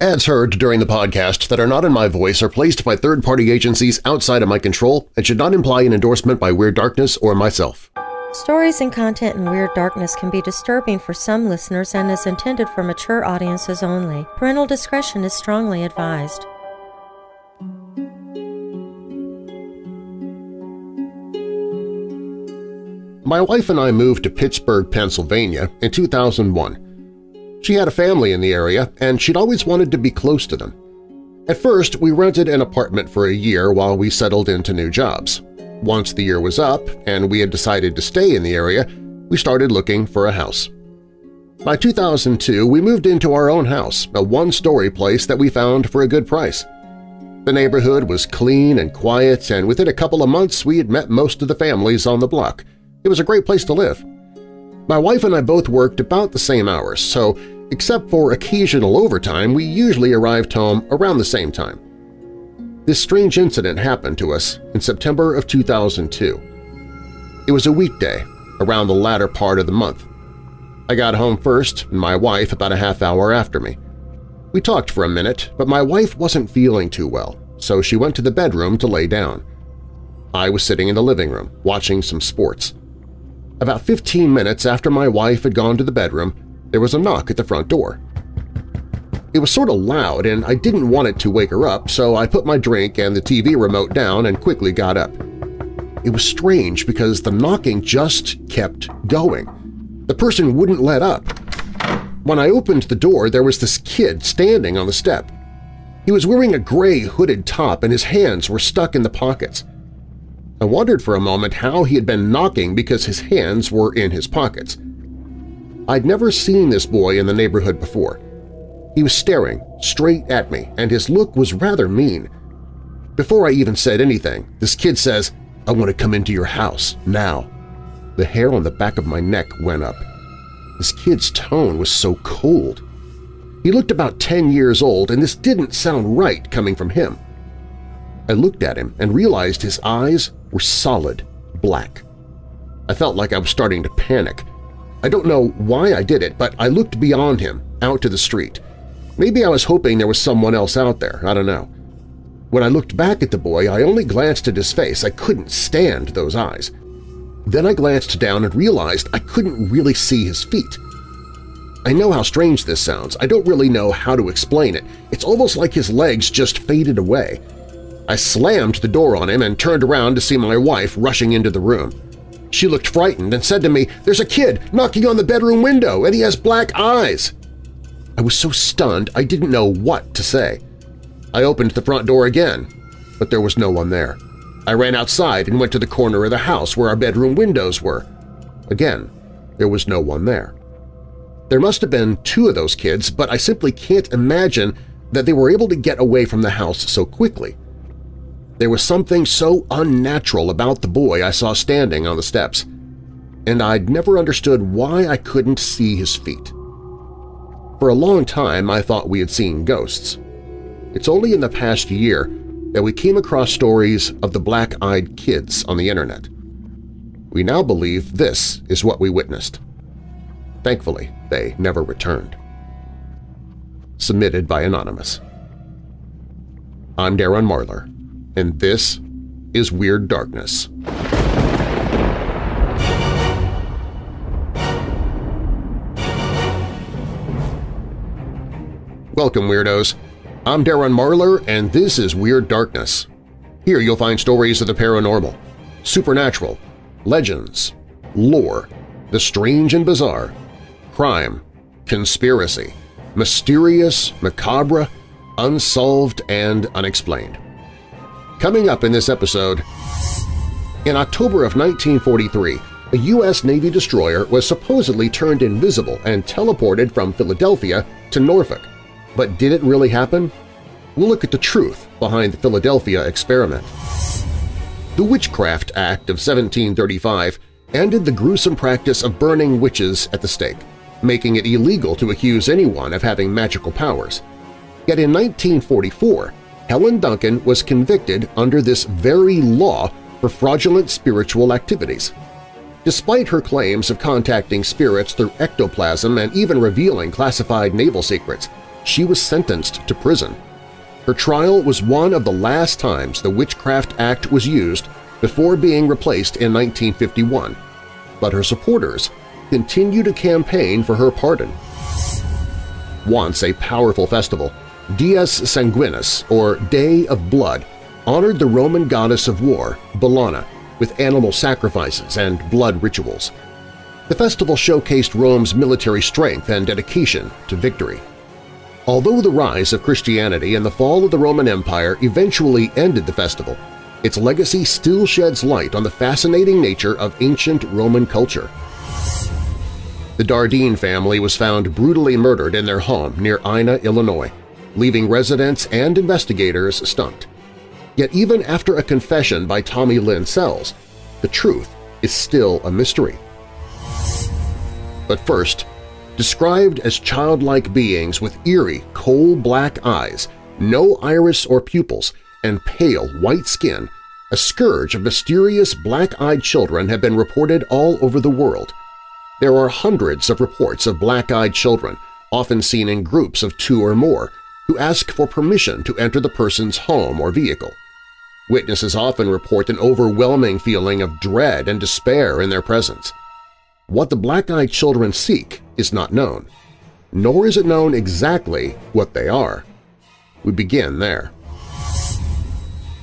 Ads heard during the podcast that are not in my voice are placed by third-party agencies outside of my control and should not imply an endorsement by Weird Darkness or myself. Stories and content in Weird Darkness can be disturbing for some listeners and is intended for mature audiences only. Parental discretion is strongly advised. My wife and I moved to Pittsburgh, Pennsylvania in 2001. She had a family in the area, and she'd always wanted to be close to them. At first, we rented an apartment for a year while we settled into new jobs. Once the year was up and we had decided to stay in the area, we started looking for a house. By 2002, we moved into our own house, a one-story place that we found for a good price. The neighborhood was clean and quiet, and within a couple of months we had met most of the families on the block – it was a great place to live. My wife and I both worked about the same hours, so except for occasional overtime, we usually arrived home around the same time. This strange incident happened to us in September of 2002. It was a weekday, around the latter part of the month. I got home first and my wife about a half hour after me. We talked for a minute, but my wife wasn't feeling too well, so she went to the bedroom to lay down. I was sitting in the living room, watching some sports. About 15 minutes after my wife had gone to the bedroom, there was a knock at the front door. It was sort of loud and I didn't want it to wake her up, so I put my drink and the TV remote down and quickly got up. It was strange because the knocking just kept going. The person wouldn't let up. When I opened the door, there was this kid standing on the step. He was wearing a gray hooded top and his hands were stuck in the pockets. I wondered for a moment how he had been knocking because his hands were in his pockets. I'd never seen this boy in the neighborhood before. He was staring straight at me, and his look was rather mean. Before I even said anything, this kid says, I want to come into your house, now. The hair on the back of my neck went up. This kid's tone was so cold. He looked about 10 years old, and this didn't sound right coming from him. I looked at him and realized his eyes were solid black. I felt like I was starting to panic. I don't know why I did it, but I looked beyond him, out to the street. Maybe I was hoping there was someone else out there, I don't know. When I looked back at the boy, I only glanced at his face. I couldn't stand those eyes. Then I glanced down and realized I couldn't really see his feet. I know how strange this sounds. I don't really know how to explain it. It's almost like his legs just faded away. I slammed the door on him and turned around to see my wife rushing into the room. She looked frightened and said to me, there's a kid knocking on the bedroom window and he has black eyes. I was so stunned I didn't know what to say. I opened the front door again, but there was no one there. I ran outside and went to the corner of the house where our bedroom windows were. Again, there was no one there. There must have been two of those kids, but I simply can't imagine that they were able to get away from the house so quickly. There was something so unnatural about the boy I saw standing on the steps, and I'd never understood why I couldn't see his feet. For a long time I thought we had seen ghosts. It's only in the past year that we came across stories of the black-eyed kids on the internet. We now believe this is what we witnessed. Thankfully, they never returned. Submitted by Anonymous. I'm Darren Marlar and this is Weird Darkness. Welcome, Weirdos! I'm Darren Marlar, and this is Weird Darkness. Here you'll find stories of the paranormal, supernatural, legends, lore, the strange and bizarre, crime, conspiracy, mysterious, macabre, unsolved, and unexplained. Coming up in this episode… In October of 1943, a U.S. Navy destroyer was supposedly turned invisible and teleported from Philadelphia to Norfolk. But did it really happen? We'll look at the truth behind the Philadelphia experiment. The Witchcraft Act of 1735 ended the gruesome practice of burning witches at the stake, making it illegal to accuse anyone of having magical powers. Yet in 1944, Helen Duncan was convicted under this very law for fraudulent spiritual activities. Despite her claims of contacting spirits through ectoplasm and even revealing classified naval secrets, she was sentenced to prison. Her trial was one of the last times the Witchcraft Act was used before being replaced in 1951, but her supporters continued to campaign for her pardon. Once a powerful festival, Dies Sanguinis, or Day of Blood, honored the Roman goddess of war, Bellona, with animal sacrifices and blood rituals. The festival showcased Rome's military strength and dedication to victory. Although the rise of Christianity and the fall of the Roman Empire eventually ended the festival, its legacy still sheds light on the fascinating nature of ancient Roman culture. The Dardeen family was found brutally murdered in their home near Ina, Illinois, leaving residents and investigators stumped. Yet even after a confession by Tommy Lynn Sells, the truth is still a mystery. But first, described as childlike beings with eerie, coal-black eyes, no iris or pupils, and pale white skin, a scourge of mysterious black-eyed children have been reported all over the world. There are hundreds of reports of black-eyed children, often seen in groups of two or more, who ask for permission to enter the person's home or vehicle. Witnesses often report an overwhelming feeling of dread and despair in their presence. What the black-eyed children seek is not known, nor is it known exactly what they are. We begin there.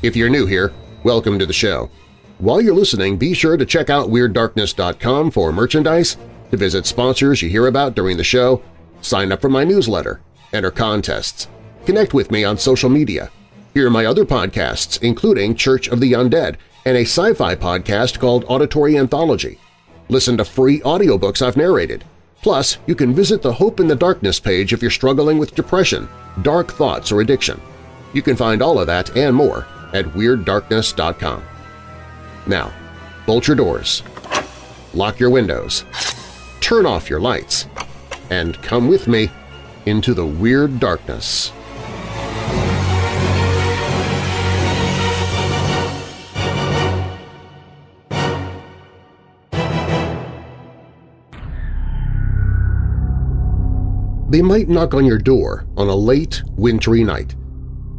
If you're new here, welcome to the show. While you're listening, be sure to check out WeirdDarkness.com for merchandise, to visit sponsors you hear about during the show, sign up for my newsletter, enter contests, connect with me on social media, Hear my other podcasts, including Church of the Undead and a sci-fi podcast called Auditory Anthology. Listen to free audiobooks I've narrated. Plus, you can visit the Hope in the Darkness page if you're struggling with depression, dark thoughts, or addiction. You can find all of that and more at WeirdDarkness.com. Now, bolt your doors, lock your windows, turn off your lights, and come with me into the Weird Darkness. They might knock on your door on a late, wintry night.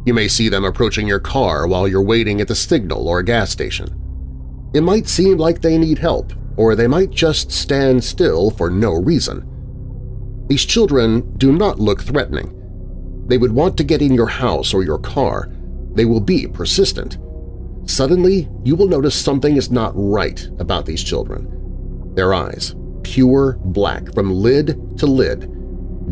You may see them approaching your car while you're waiting at the signal or a gas station. It might seem like they need help, or they might just stand still for no reason. These children do not look threatening. They would want to get in your house or your car. They will be persistent. Suddenly, you will notice something is not right about these children. Their eyes, pure black from lid to lid,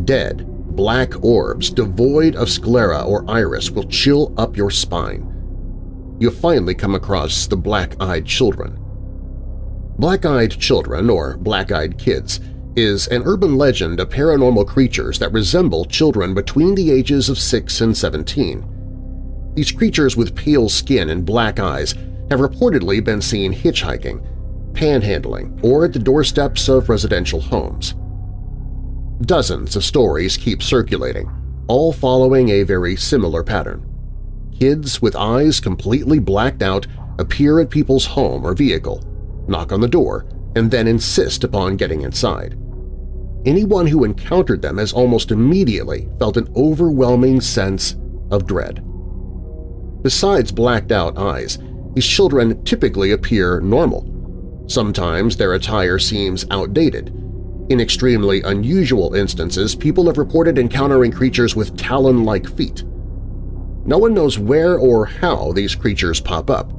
Dead, black orbs devoid of sclera or iris will chill up your spine. You'll finally come across the black-eyed children. Black-eyed children, or black-eyed kids, is an urban legend of paranormal creatures that resemble children between the ages of 6 and 17. These creatures with pale skin and black eyes have reportedly been seen hitchhiking, panhandling, or at the doorsteps of residential homes. Dozens of stories keep circulating, all following a very similar pattern. Kids with eyes completely blacked out appear at people's home or vehicle, knock on the door, and then insist upon getting inside. Anyone who encountered them has almost immediately felt an overwhelming sense of dread. Besides blacked-out eyes, these children typically appear normal. Sometimes their attire seems outdated, in extremely unusual instances, people have reported encountering creatures with talon-like feet. No one knows where or how these creatures pop up.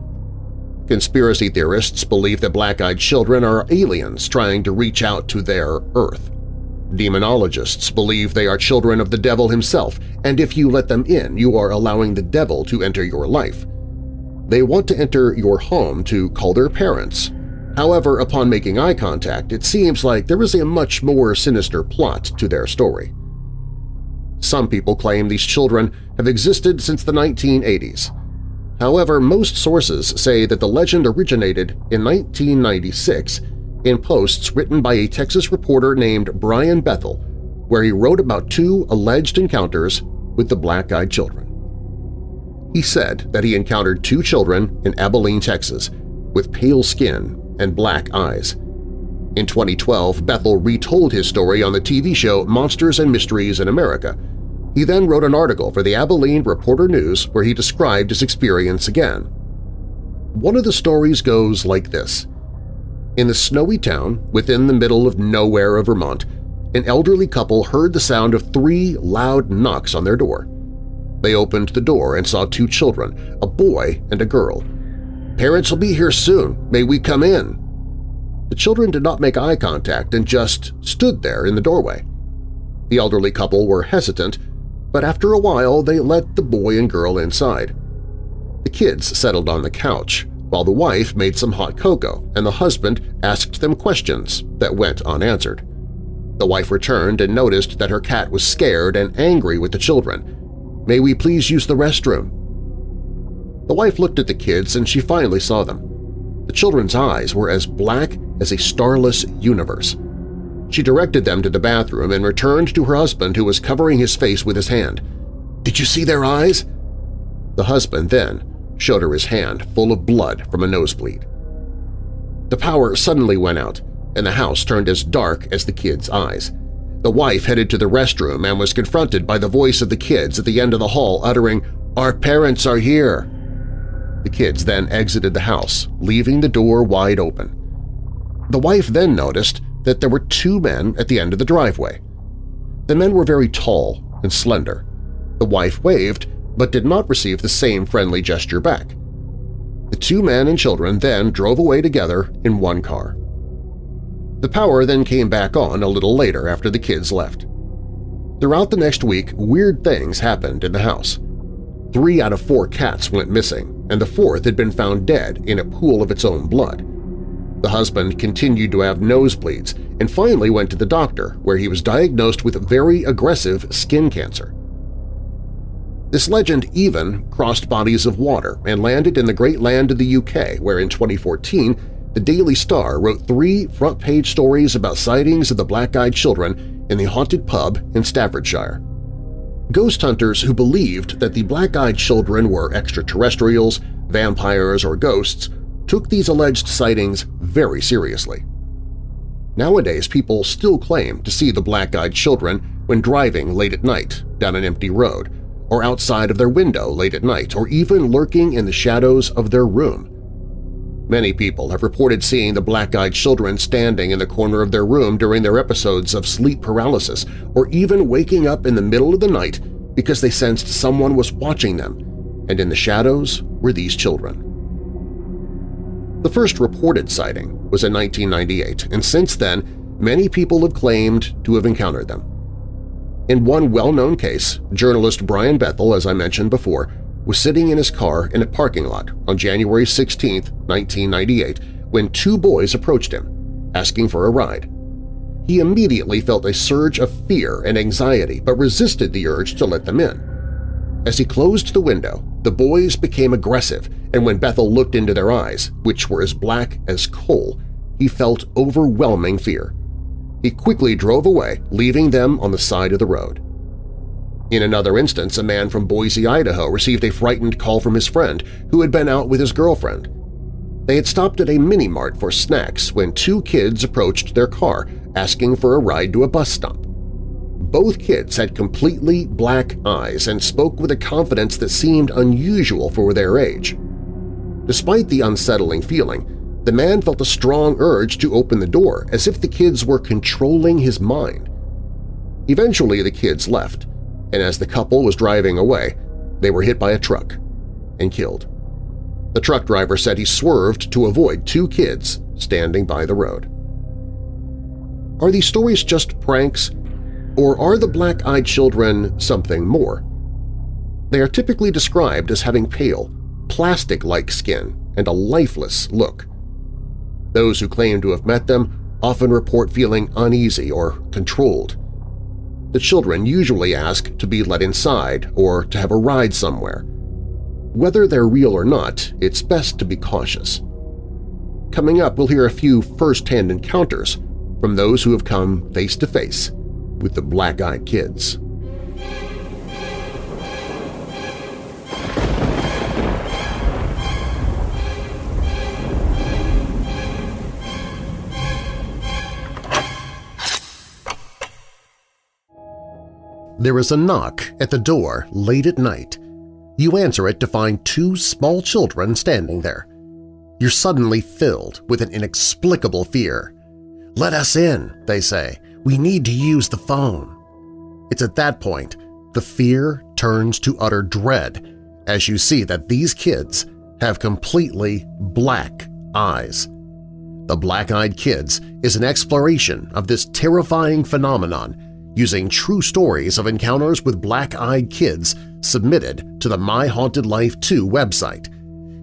Conspiracy theorists believe that black-eyed children are aliens trying to reach out to their Earth. Demonologists believe they are children of the devil himself, and if you let them in, you are allowing the devil to enter your life. They want to enter your home to call their parents, However, upon making eye contact, it seems like there is a much more sinister plot to their story. Some people claim these children have existed since the 1980s. However, most sources say that the legend originated in 1996 in posts written by a Texas reporter named Brian Bethel, where he wrote about two alleged encounters with the black-eyed children. He said that he encountered two children in Abilene, Texas, with pale skin and black eyes. In 2012, Bethel retold his story on the TV show Monsters and Mysteries in America. He then wrote an article for the Abilene Reporter News where he described his experience again. One of the stories goes like this. In the snowy town within the middle of nowhere of Vermont, an elderly couple heard the sound of three loud knocks on their door. They opened the door and saw two children, a boy and a girl. "'Parents will be here soon. May we come in?' The children did not make eye contact and just stood there in the doorway. The elderly couple were hesitant, but after a while they let the boy and girl inside. The kids settled on the couch, while the wife made some hot cocoa and the husband asked them questions that went unanswered. The wife returned and noticed that her cat was scared and angry with the children. May we please use the restroom? The wife looked at the kids and she finally saw them. The children's eyes were as black as a starless universe. She directed them to the bathroom and returned to her husband who was covering his face with his hand. "'Did you see their eyes?' The husband then showed her his hand full of blood from a nosebleed. The power suddenly went out, and the house turned as dark as the kids' eyes. The wife headed to the restroom and was confronted by the voice of the kids at the end of the hall uttering, "'Our parents are here!' The kids then exited the house, leaving the door wide open. The wife then noticed that there were two men at the end of the driveway. The men were very tall and slender. The wife waved, but did not receive the same friendly gesture back. The two men and children then drove away together in one car. The power then came back on a little later after the kids left. Throughout the next week, weird things happened in the house. Three out of four cats went missing, and the fourth had been found dead in a pool of its own blood. The husband continued to have nosebleeds and finally went to the doctor, where he was diagnosed with very aggressive skin cancer. This legend even crossed bodies of water and landed in the great land of the UK, where in 2014 the Daily Star wrote three front-page stories about sightings of the black-eyed children in the haunted pub in Staffordshire. Ghost hunters who believed that the black-eyed children were extraterrestrials, vampires, or ghosts took these alleged sightings very seriously. Nowadays, people still claim to see the black-eyed children when driving late at night down an empty road, or outside of their window late at night, or even lurking in the shadows of their room. Many people have reported seeing the black-eyed children standing in the corner of their room during their episodes of sleep paralysis, or even waking up in the middle of the night because they sensed someone was watching them, and in the shadows were these children. The first reported sighting was in 1998, and since then many people have claimed to have encountered them. In one well-known case, journalist Brian Bethel, as I mentioned before, was sitting in his car in a parking lot on January 16, 1998, when two boys approached him, asking for a ride. He immediately felt a surge of fear and anxiety but resisted the urge to let them in. As he closed the window, the boys became aggressive, and when Bethel looked into their eyes, which were as black as coal, he felt overwhelming fear. He quickly drove away, leaving them on the side of the road. In another instance, a man from Boise, Idaho received a frightened call from his friend who had been out with his girlfriend. They had stopped at a mini-mart for snacks when two kids approached their car asking for a ride to a bus stop. Both kids had completely black eyes and spoke with a confidence that seemed unusual for their age. Despite the unsettling feeling, the man felt a strong urge to open the door as if the kids were controlling his mind. Eventually the kids left, and as the couple was driving away, they were hit by a truck and killed. The truck driver said he swerved to avoid two kids standing by the road. Are these stories just pranks, or are the black-eyed children something more? They are typically described as having pale, plastic-like skin and a lifeless look. Those who claim to have met them often report feeling uneasy or controlled. The children usually ask to be let inside or to have a ride somewhere. Whether they're real or not, it's best to be cautious. Coming up, we'll hear a few first-hand encounters from those who have come face-to-face -face with the black-eyed kids. There is a knock at the door late at night. You answer it to find two small children standing there. You're suddenly filled with an inexplicable fear. Let us in, they say. We need to use the phone. It's at that point the fear turns to utter dread as you see that these kids have completely black eyes. The Black-Eyed Kids is an exploration of this terrifying phenomenon using true stories of encounters with black-eyed kids submitted to the My Haunted Life 2 website.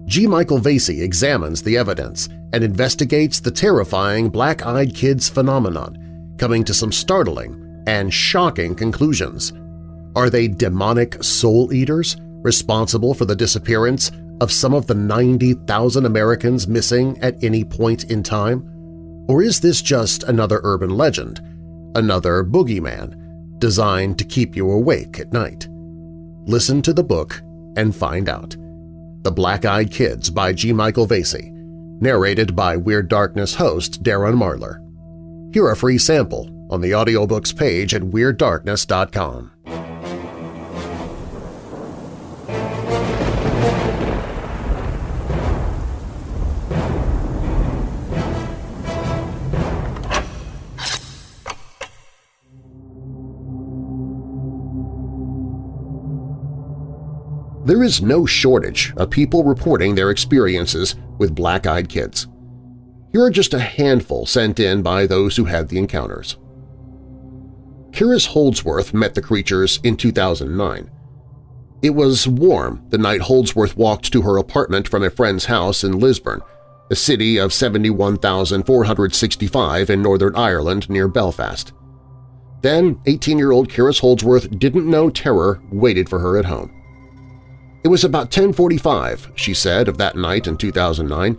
G. Michael Vasey examines the evidence and investigates the terrifying black-eyed kids phenomenon, coming to some startling and shocking conclusions. Are they demonic soul eaters responsible for the disappearance of some of the 90,000 Americans missing at any point in time? Or is this just another urban legend, another boogeyman, designed to keep you awake at night? Listen to the book and find out. The Black-Eyed Kids by G. Michael Vasey, narrated by Weird Darkness host Darren Marlar. Hear a free sample on the audiobooks page at WeirdDarkness.com. There is no shortage of people reporting their experiences with black-eyed kids. Here are just a handful sent in by those who had the encounters. Kiris Holdsworth met the creatures in 2009. It was warm the night Holdsworth walked to her apartment from a friend's house in Lisburn, a city of 71,465 in Northern Ireland near Belfast. Then 18-year-old Kiris Holdsworth didn't know terror waited for her at home. It was about 1045, she said, of that night in 2009.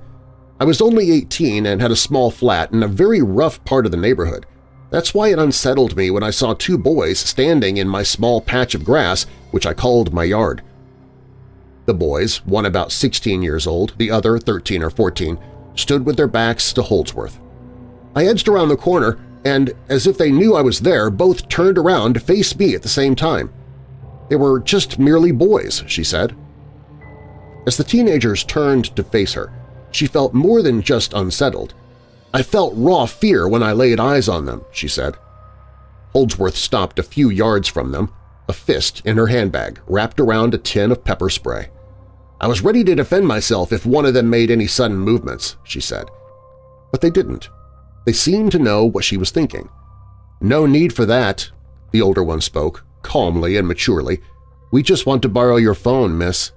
I was only 18 and had a small flat in a very rough part of the neighborhood. That's why it unsettled me when I saw two boys standing in my small patch of grass, which I called my yard. The boys, one about 16 years old, the other 13 or 14, stood with their backs to Holdsworth. I edged around the corner, and as if they knew I was there, both turned around to face me at the same time. They were just merely boys, she said. As the teenagers turned to face her, she felt more than just unsettled. I felt raw fear when I laid eyes on them, she said. Holdsworth stopped a few yards from them, a fist in her handbag wrapped around a tin of pepper spray. I was ready to defend myself if one of them made any sudden movements, she said. But they didn't. They seemed to know what she was thinking. No need for that, the older one spoke, calmly and maturely. We just want to borrow your phone, miss.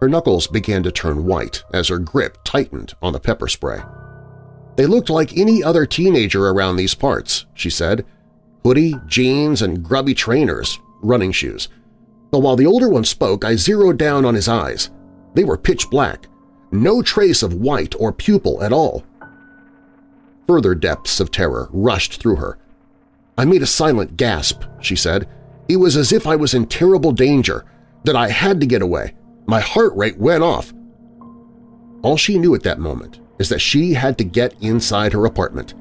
Her knuckles began to turn white as her grip tightened on the pepper spray. They looked like any other teenager around these parts, she said. Hoodie, jeans, and grubby trainers, running shoes. But while the older one spoke, I zeroed down on his eyes. They were pitch black, no trace of white or pupil at all. Further depths of terror rushed through her, I made a silent gasp, she said. It was as if I was in terrible danger, that I had to get away. My heart rate went off. All she knew at that moment is that she had to get inside her apartment.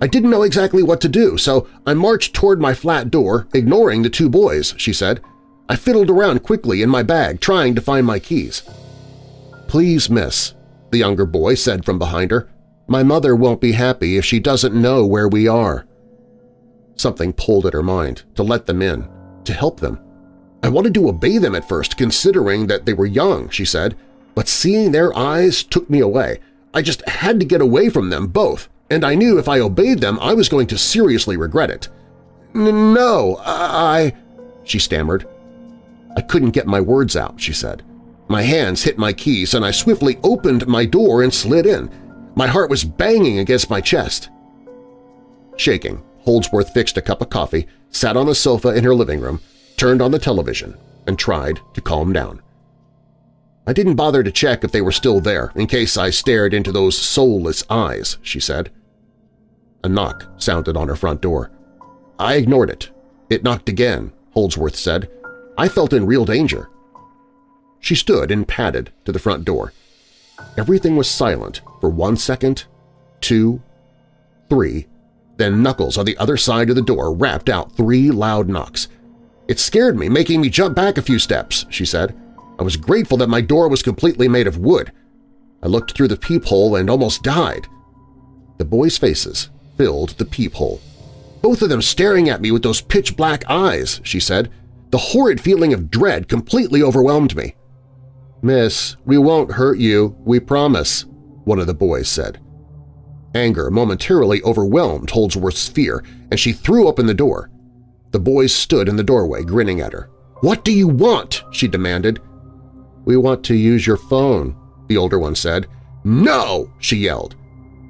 I didn't know exactly what to do, so I marched toward my flat door, ignoring the two boys, she said. I fiddled around quickly in my bag, trying to find my keys. Please, miss, the younger boy said from behind her. My mother won't be happy if she doesn't know where we are. Something pulled at her mind to let them in, to help them. I wanted to obey them at first, considering that they were young, she said, but seeing their eyes took me away. I just had to get away from them both, and I knew if I obeyed them I was going to seriously regret it. "'No, I…' she stammered. I couldn't get my words out, she said. My hands hit my keys and I swiftly opened my door and slid in. My heart was banging against my chest. Shaking, Holdsworth fixed a cup of coffee, sat on the sofa in her living room, turned on the television, and tried to calm down. I didn't bother to check if they were still there in case I stared into those soulless eyes, she said. A knock sounded on her front door. I ignored it. It knocked again, Holdsworth said. I felt in real danger. She stood and padded to the front door. Everything was silent for one second, two, three, then Knuckles on the other side of the door rapped out three loud knocks. It scared me, making me jump back a few steps, she said. I was grateful that my door was completely made of wood. I looked through the peephole and almost died. The boys' faces filled the peephole. Both of them staring at me with those pitch-black eyes, she said. The horrid feeling of dread completely overwhelmed me. Miss, we won't hurt you, we promise, one of the boys said. Anger momentarily overwhelmed Holdsworth's fear, and she threw open the door. The boys stood in the doorway, grinning at her. "'What do you want?' she demanded. "'We want to use your phone,' the older one said. "'No!' she yelled.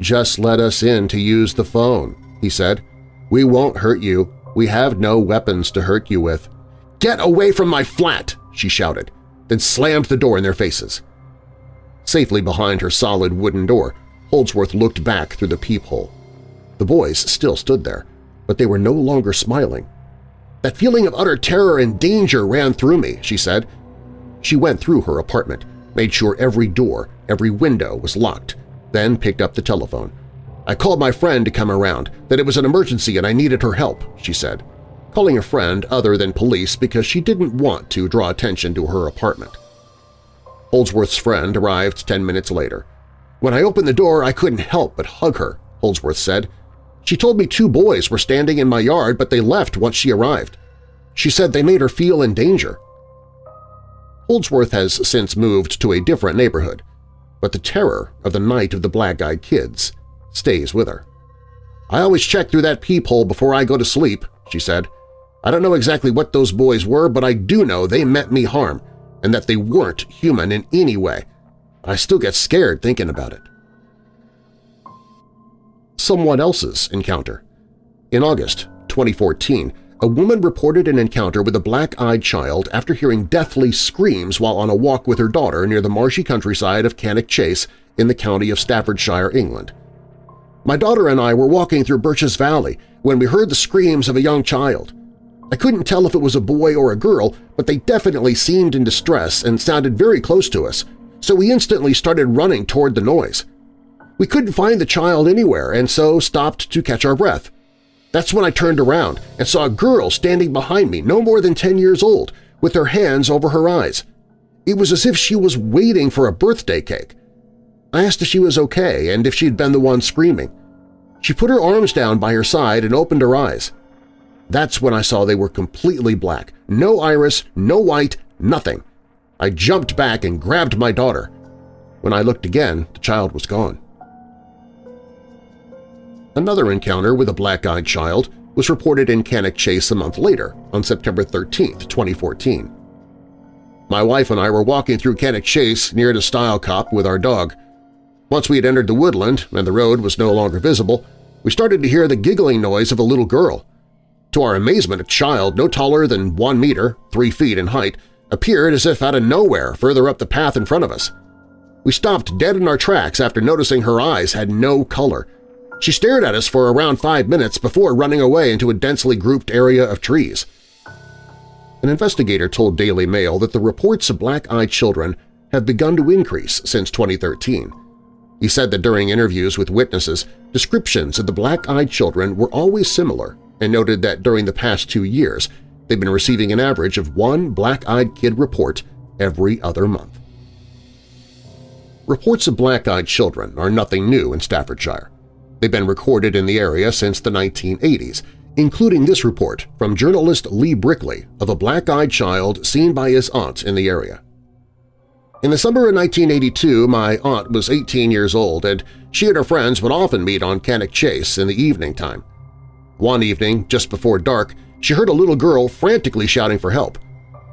"'Just let us in to use the phone,' he said. "'We won't hurt you. We have no weapons to hurt you with.' "'Get away from my flat!' she shouted, then slammed the door in their faces. Safely behind her solid wooden door, Holdsworth looked back through the peephole. The boys still stood there, but they were no longer smiling. That feeling of utter terror and danger ran through me, she said. She went through her apartment, made sure every door, every window was locked, then picked up the telephone. I called my friend to come around, that it was an emergency and I needed her help, she said, calling a friend other than police because she didn't want to draw attention to her apartment. Holdsworth's friend arrived ten minutes later. When I opened the door, I couldn't help but hug her, Holdsworth said. She told me two boys were standing in my yard, but they left once she arrived. She said they made her feel in danger. Holdsworth has since moved to a different neighborhood, but the terror of the night of the black-eyed kids stays with her. I always check through that peephole before I go to sleep, she said. I don't know exactly what those boys were, but I do know they meant me harm and that they weren't human in any way. I still get scared thinking about it someone else's encounter. In August 2014, a woman reported an encounter with a black-eyed child after hearing deathly screams while on a walk with her daughter near the marshy countryside of Cannock Chase in the county of Staffordshire, England. My daughter and I were walking through Birches Valley when we heard the screams of a young child. I couldn't tell if it was a boy or a girl, but they definitely seemed in distress and sounded very close to us, so we instantly started running toward the noise. We couldn't find the child anywhere and so stopped to catch our breath. That's when I turned around and saw a girl standing behind me no more than 10 years old with her hands over her eyes. It was as if she was waiting for a birthday cake. I asked if she was okay and if she'd been the one screaming. She put her arms down by her side and opened her eyes. That's when I saw they were completely black, no iris, no white, nothing. I jumped back and grabbed my daughter. When I looked again, the child was gone. Another encounter with a black-eyed child was reported in Cannock Chase a month later, on September 13, 2014. My wife and I were walking through Cannock Chase near the Stile Cop with our dog. Once we had entered the woodland and the road was no longer visible, we started to hear the giggling noise of a little girl. To our amazement, a child no taller than one meter, three feet in height, appeared as if out of nowhere further up the path in front of us. We stopped dead in our tracks after noticing her eyes had no color, she stared at us for around five minutes before running away into a densely grouped area of trees. An investigator told Daily Mail that the reports of black-eyed children have begun to increase since 2013. He said that during interviews with witnesses, descriptions of the black-eyed children were always similar and noted that during the past two years they've been receiving an average of one black-eyed kid report every other month. Reports of black-eyed children are nothing new in Staffordshire. They've been recorded in the area since the 1980s, including this report from journalist Lee Brickley of a black-eyed child seen by his aunt in the area. In the summer of 1982, my aunt was 18 years old, and she and her friends would often meet on Cannock Chase in the evening time. One evening, just before dark, she heard a little girl frantically shouting for help.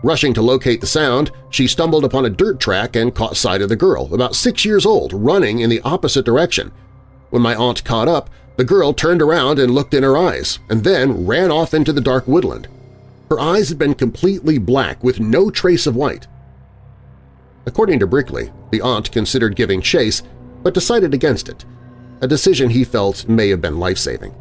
Rushing to locate the sound, she stumbled upon a dirt track and caught sight of the girl, about six years old, running in the opposite direction, when my aunt caught up, the girl turned around and looked in her eyes, and then ran off into the dark woodland. Her eyes had been completely black with no trace of white. According to Brickley, the aunt considered giving chase but decided against it, a decision he felt may have been life-saving.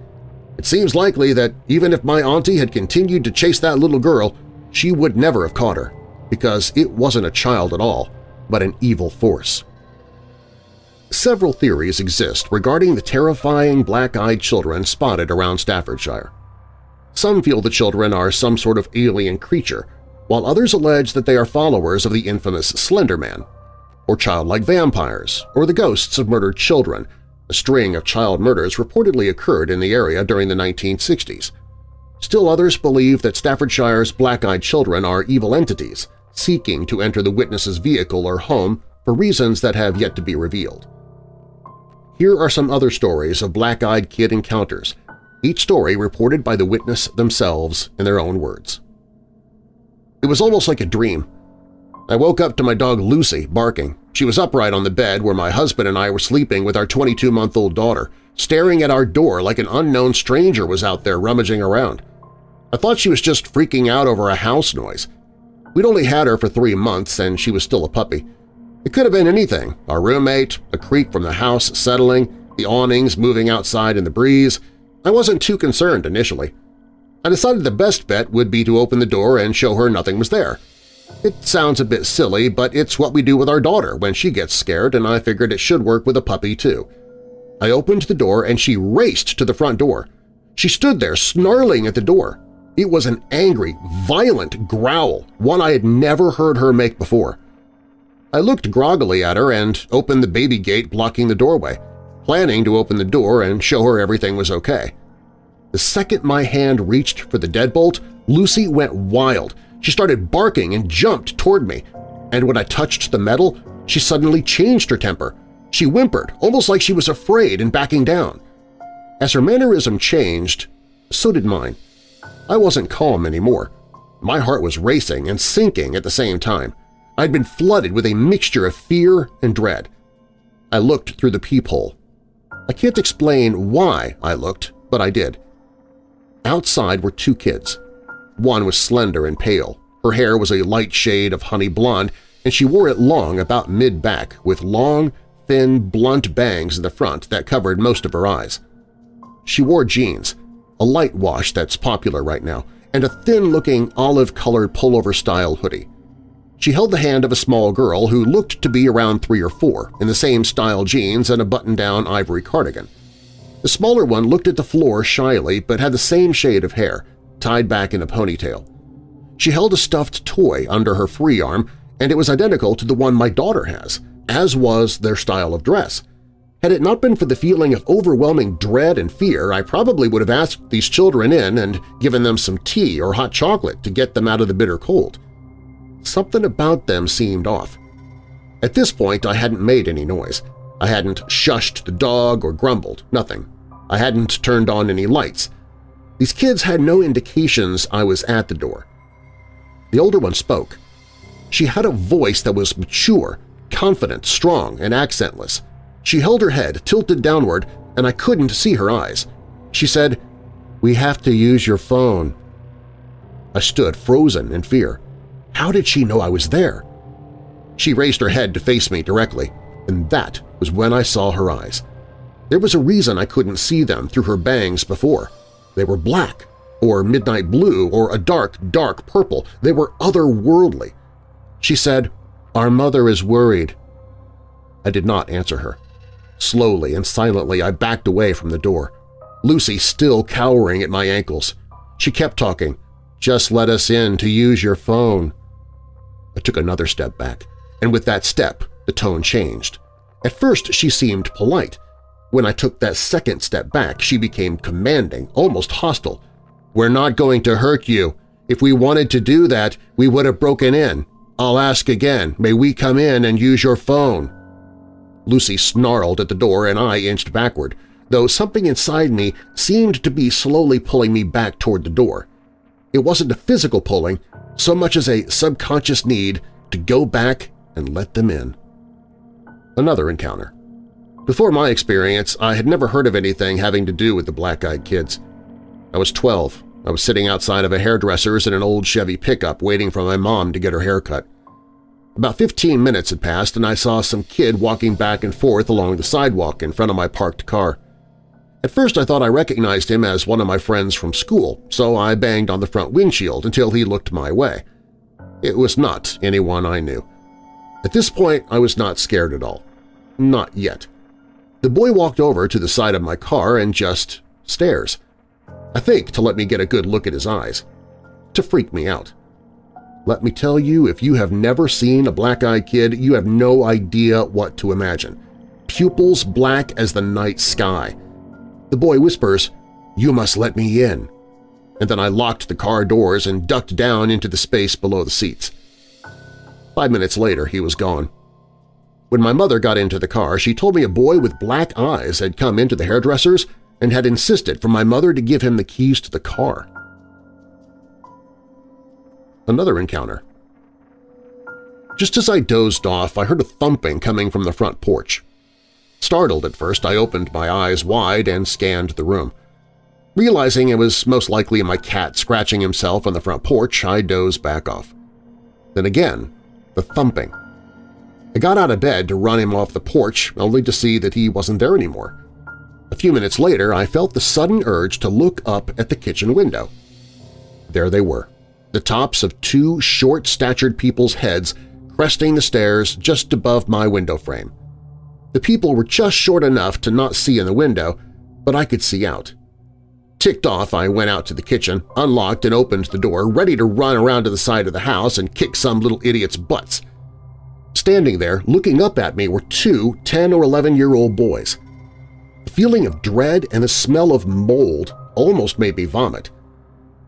It seems likely that even if my auntie had continued to chase that little girl, she would never have caught her, because it wasn't a child at all, but an evil force. Several theories exist regarding the terrifying black-eyed children spotted around Staffordshire. Some feel the children are some sort of alien creature, while others allege that they are followers of the infamous Slender Man, or childlike vampires, or the ghosts of murdered children. A string of child murders reportedly occurred in the area during the 1960s. Still others believe that Staffordshire's black-eyed children are evil entities, seeking to enter the witness's vehicle or home for reasons that have yet to be revealed. Here are some other stories of black-eyed kid encounters, each story reported by the witness themselves in their own words. It was almost like a dream. I woke up to my dog Lucy barking. She was upright on the bed where my husband and I were sleeping with our 22-month-old daughter, staring at our door like an unknown stranger was out there rummaging around. I thought she was just freaking out over a house noise. We'd only had her for three months and she was still a puppy. It could have been anything – our roommate, a creak from the house settling, the awnings moving outside in the breeze. I wasn't too concerned initially. I decided the best bet would be to open the door and show her nothing was there. It sounds a bit silly, but it's what we do with our daughter when she gets scared, and I figured it should work with a puppy too. I opened the door and she raced to the front door. She stood there snarling at the door. It was an angry, violent growl, one I had never heard her make before. I looked groggily at her and opened the baby gate blocking the doorway, planning to open the door and show her everything was okay. The second my hand reached for the deadbolt, Lucy went wild. She started barking and jumped toward me, and when I touched the metal, she suddenly changed her temper. She whimpered, almost like she was afraid and backing down. As her mannerism changed, so did mine. I wasn't calm anymore. My heart was racing and sinking at the same time. I'd been flooded with a mixture of fear and dread. I looked through the peephole. I can't explain why I looked, but I did. Outside were two kids. One was slender and pale. Her hair was a light shade of honey blonde, and she wore it long about mid-back with long, thin, blunt bangs in the front that covered most of her eyes. She wore jeans, a light wash that's popular right now, and a thin-looking olive-colored pullover-style hoodie. She held the hand of a small girl who looked to be around three or four, in the same style jeans and a button-down ivory cardigan. The smaller one looked at the floor shyly but had the same shade of hair, tied back in a ponytail. She held a stuffed toy under her free arm, and it was identical to the one my daughter has, as was their style of dress. Had it not been for the feeling of overwhelming dread and fear, I probably would have asked these children in and given them some tea or hot chocolate to get them out of the bitter cold. Something about them seemed off. At this point, I hadn't made any noise. I hadn't shushed the dog or grumbled, nothing. I hadn't turned on any lights. These kids had no indications I was at the door. The older one spoke. She had a voice that was mature, confident, strong, and accentless. She held her head tilted downward, and I couldn't see her eyes. She said, "'We have to use your phone.' I stood frozen in fear. How did she know I was there? She raised her head to face me directly, and that was when I saw her eyes. There was a reason I couldn't see them through her bangs before. They were black, or midnight blue, or a dark, dark purple. They were otherworldly. She said, "'Our mother is worried.' I did not answer her. Slowly and silently I backed away from the door, Lucy still cowering at my ankles. She kept talking. Just let us in to use your phone. I took another step back, and with that step the tone changed. At first she seemed polite. When I took that second step back, she became commanding, almost hostile. We're not going to hurt you. If we wanted to do that, we would have broken in. I'll ask again, may we come in and use your phone? Lucy snarled at the door and I inched backward, though something inside me seemed to be slowly pulling me back toward the door. It wasn't a physical pulling, so much as a subconscious need to go back and let them in. Another encounter. Before my experience, I had never heard of anything having to do with the black-eyed kids. I was 12. I was sitting outside of a hairdresser's in an old Chevy pickup waiting for my mom to get her hair cut. About 15 minutes had passed and I saw some kid walking back and forth along the sidewalk in front of my parked car. At first I thought I recognized him as one of my friends from school, so I banged on the front windshield until he looked my way. It was not anyone I knew. At this point I was not scared at all. Not yet. The boy walked over to the side of my car and just stares. I think to let me get a good look at his eyes, to freak me out. Let me tell you, if you have never seen a black-eyed kid, you have no idea what to imagine. Pupils black as the night sky. The boy whispers, you must let me in. And then I locked the car doors and ducked down into the space below the seats. Five minutes later, he was gone. When my mother got into the car, she told me a boy with black eyes had come into the hairdresser's and had insisted for my mother to give him the keys to the car. Another encounter. Just as I dozed off, I heard a thumping coming from the front porch. Startled at first, I opened my eyes wide and scanned the room. Realizing it was most likely my cat scratching himself on the front porch, I dozed back off. Then again, the thumping. I got out of bed to run him off the porch, only to see that he wasn't there anymore. A few minutes later, I felt the sudden urge to look up at the kitchen window. There they were, the tops of two short-statured people's heads cresting the stairs just above my window frame. The people were just short enough to not see in the window, but I could see out. Ticked off, I went out to the kitchen, unlocked and opened the door, ready to run around to the side of the house and kick some little idiot's butts. Standing there, looking up at me, were two 10- or 11-year-old boys. The feeling of dread and the smell of mold almost made me vomit.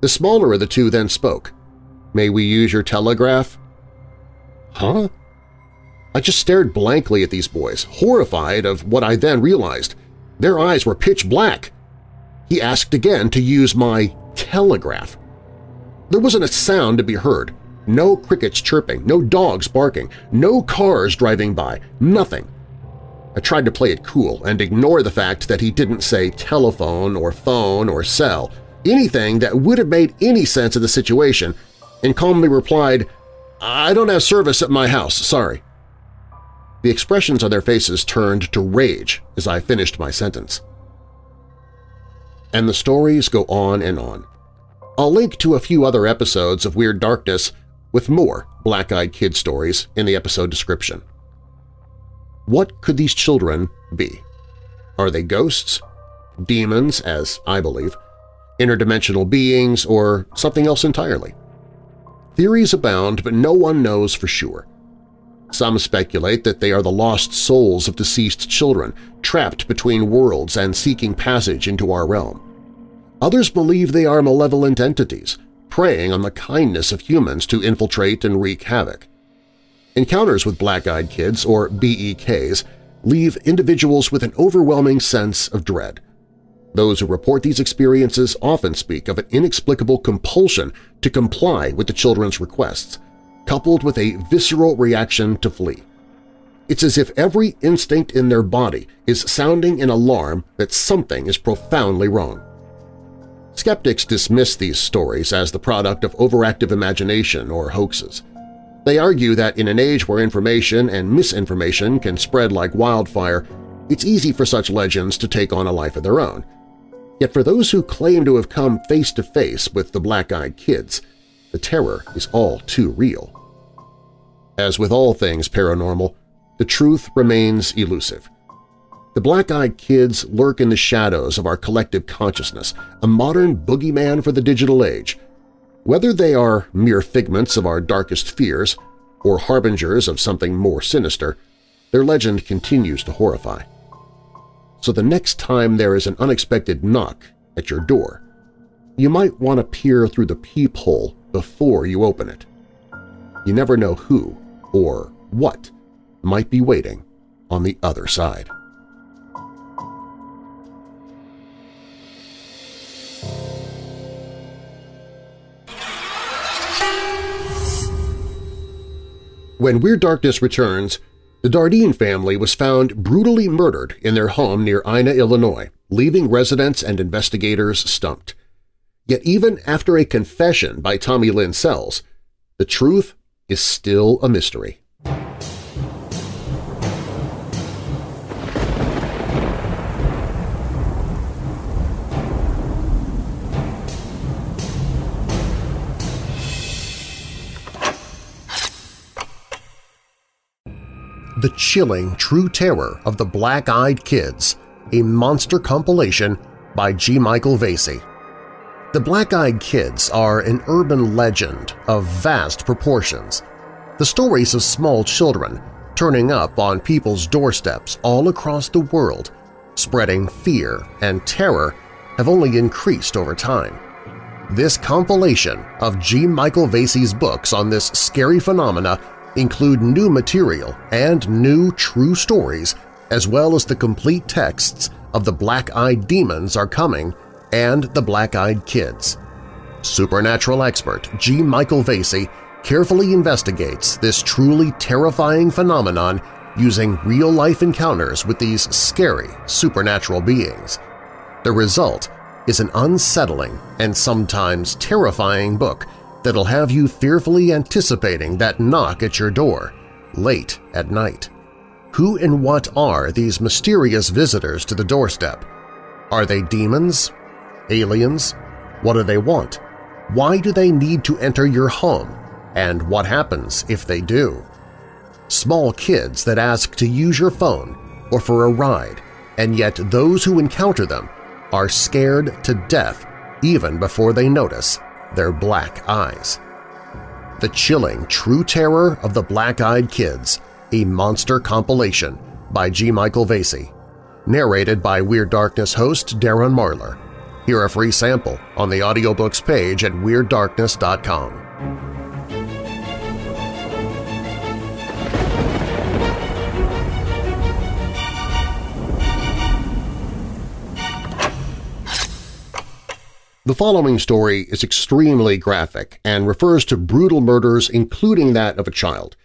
The smaller of the two then spoke. May we use your telegraph? Huh? I just stared blankly at these boys, horrified of what I then realized. Their eyes were pitch black. He asked again to use my telegraph. There wasn't a sound to be heard, no crickets chirping, no dogs barking, no cars driving by, nothing. I tried to play it cool and ignore the fact that he didn't say telephone or phone or cell, anything that would have made any sense of the situation, and calmly replied, I don't have service at my house, sorry. The expressions on their faces turned to rage as I finished my sentence. And the stories go on and on. I'll link to a few other episodes of Weird Darkness with more Black-Eyed Kid stories in the episode description. What could these children be? Are they ghosts? Demons, as I believe? Interdimensional beings, or something else entirely? Theories abound, but no one knows for sure. Some speculate that they are the lost souls of deceased children, trapped between worlds and seeking passage into our realm. Others believe they are malevolent entities, preying on the kindness of humans to infiltrate and wreak havoc. Encounters with black-eyed kids, or BEKs, leave individuals with an overwhelming sense of dread. Those who report these experiences often speak of an inexplicable compulsion to comply with the children's requests, coupled with a visceral reaction to flee. It's as if every instinct in their body is sounding an alarm that something is profoundly wrong. Skeptics dismiss these stories as the product of overactive imagination or hoaxes. They argue that in an age where information and misinformation can spread like wildfire, it's easy for such legends to take on a life of their own. Yet for those who claim to have come face-to-face -face with the black-eyed kids, the terror is all too real. As with all things paranormal, the truth remains elusive. The black-eyed kids lurk in the shadows of our collective consciousness, a modern boogeyman for the digital age. Whether they are mere figments of our darkest fears or harbingers of something more sinister, their legend continues to horrify. So the next time there is an unexpected knock at your door, you might want to peer through the peephole before you open it. You never know who or what might be waiting on the other side. When Weird Darkness returns, the Dardeen family was found brutally murdered in their home near Ina, Illinois, leaving residents and investigators stumped. Yet even after a confession by Tommy Lynn Sells, the truth is still a mystery. The Chilling True Terror of the Black-Eyed Kids, a monster compilation by G. Michael Vasey. The Black-Eyed Kids are an urban legend of vast proportions. The stories of small children turning up on people's doorsteps all across the world, spreading fear and terror, have only increased over time. This compilation of G. Michael Vasey's books on this scary phenomena include new material and new true stories as well as the complete texts of The Black-Eyed Demons Are Coming and The Black-Eyed Kids. Supernatural expert G. Michael Vasey carefully investigates this truly terrifying phenomenon using real-life encounters with these scary supernatural beings. The result is an unsettling and sometimes terrifying book that'll have you fearfully anticipating that knock at your door late at night. Who and what are these mysterious visitors to the doorstep? Are they demons, aliens? What do they want? Why do they need to enter your home? And what happens if they do? Small kids that ask to use your phone or for a ride, and yet those who encounter them are scared to death even before they notice their black eyes. The chilling true terror of the black-eyed kids, a monster compilation by G. Michael Vasey, narrated by Weird Darkness host Darren Marlar. Hear a free sample on the audiobooks page at WeirdDarkness.com. The following story is extremely graphic and refers to brutal murders including that of a child.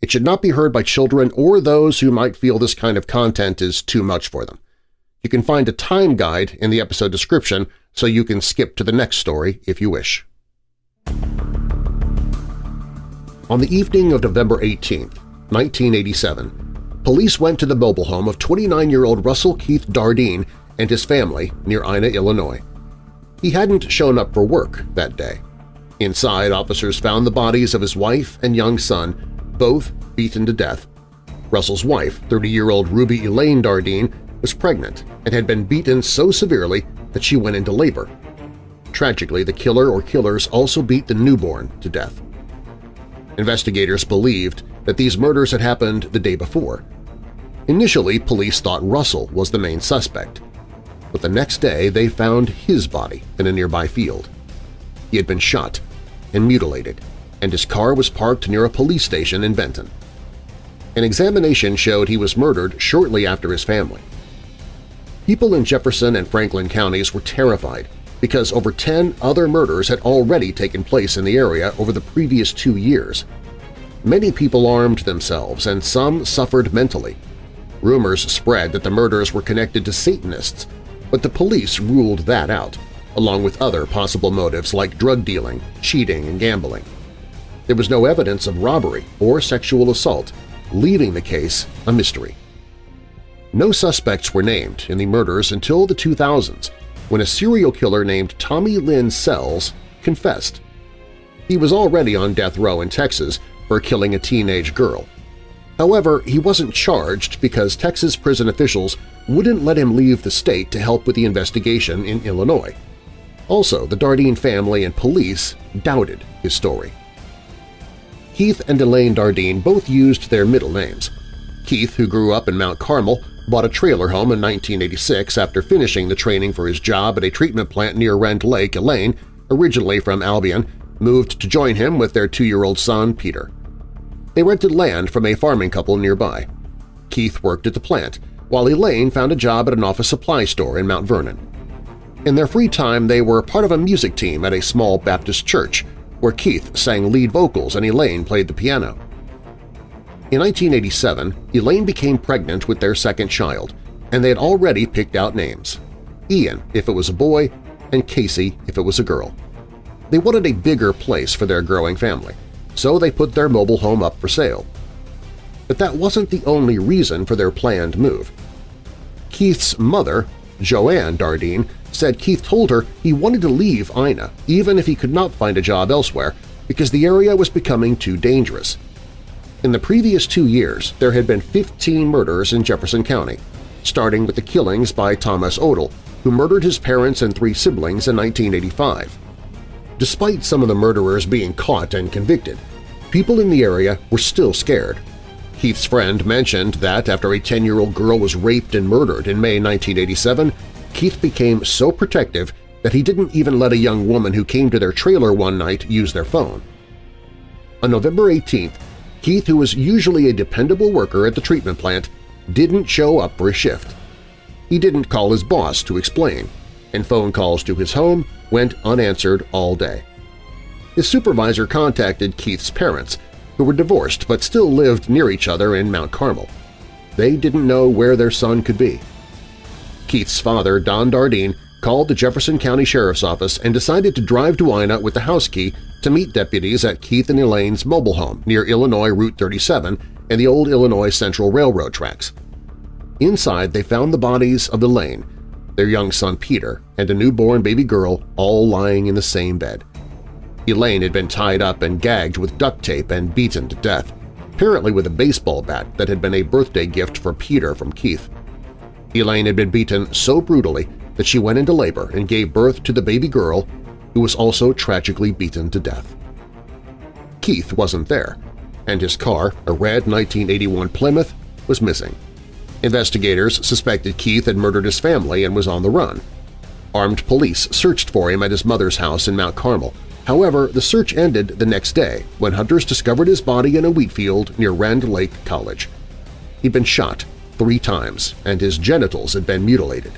It should not be heard by children or those who might feel this kind of content is too much for them. You can find a time guide in the episode description so you can skip to the next story if you wish. On the evening of November 18, 1987, police went to the mobile home of 29-year-old Russell Keith Dardeen and his family near Ina, Illinois. He hadn't shown up for work that day. Inside, officers found the bodies of his wife and young son, both beaten to death. Russell's wife, 30-year-old Ruby Elaine Dardeen, was pregnant and had been beaten so severely that she went into labor. Tragically, the killer or killers also beat the newborn to death. Investigators believed that these murders had happened the day before. Initially, police thought Russell was the main suspect, but the next day they found his body in a nearby field. He had been shot and mutilated, and his car was parked near a police station in Benton. An examination showed he was murdered shortly after his family. People in Jefferson and Franklin counties were terrified because over 10 other murders had already taken place in the area over the previous two years. Many people armed themselves and some suffered mentally. Rumors spread that the murders were connected to Satanists, but the police ruled that out, along with other possible motives like drug dealing, cheating, and gambling. There was no evidence of robbery or sexual assault, leaving the case a mystery. No suspects were named in the murders until the 2000s, when a serial killer named Tommy Lynn Sells confessed. He was already on death row in Texas for killing a teenage girl. However, he wasn't charged because Texas prison officials wouldn't let him leave the state to help with the investigation in Illinois. Also, the Dardeen family and police doubted his story. Keith and Elaine Dardeen both used their middle names. Keith, who grew up in Mount Carmel, bought a trailer home in 1986 after finishing the training for his job at a treatment plant near Rend Lake, Elaine, originally from Albion, moved to join him with their two-year-old son, Peter. They rented land from a farming couple nearby. Keith worked at the plant, while Elaine found a job at an office supply store in Mount Vernon. In their free time, they were part of a music team at a small Baptist church, where Keith sang lead vocals and Elaine played the piano. In 1987, Elaine became pregnant with their second child, and they had already picked out names – Ian if it was a boy and Casey if it was a girl. They wanted a bigger place for their growing family, so they put their mobile home up for sale. But that wasn't the only reason for their planned move. Keith's mother, Joanne Dardeen, said Keith told her he wanted to leave Ina even if he could not find a job elsewhere because the area was becoming too dangerous. In the previous two years, there had been 15 murders in Jefferson County. starting with the killings by Thomas Odell, who murdered his parents and three siblings in 1985. Despite some of the murderers being caught and convicted, people in the area were still scared. Keith's friend mentioned that after a 10-year-old girl was raped and murdered in May 1987, Keith became so protective that he didn't even let a young woman who came to their trailer one night use their phone. On November 18th, Keith, who was usually a dependable worker at the treatment plant, didn't show up for a shift. He didn't call his boss to explain, and phone calls to his home went unanswered all day. His supervisor contacted Keith's parents, who were divorced but still lived near each other in Mount Carmel. They didn't know where their son could be. Keith's father, Don Dardeen, called the Jefferson County Sheriff's Office and decided to drive to Ina with the house key to meet deputies at Keith and Elaine's mobile home near Illinois Route 37 and the old Illinois Central Railroad tracks. Inside, they found the bodies of Elaine, their young son Peter, and a newborn baby girl all lying in the same bed. Elaine had been tied up and gagged with duct tape and beaten to death, apparently with a baseball bat that had been a birthday gift for Peter from Keith. Elaine had been beaten so brutally that she went into labor and gave birth to the baby girl, who was also tragically beaten to death. Keith wasn't there, and his car, a red 1981 Plymouth, was missing. Investigators suspected Keith had murdered his family and was on the run. Armed police searched for him at his mother's house in Mount Carmel. However, the search ended the next day when hunters discovered his body in a wheat field near Rend Lake College. He'd been shot three times, and his genitals had been mutilated.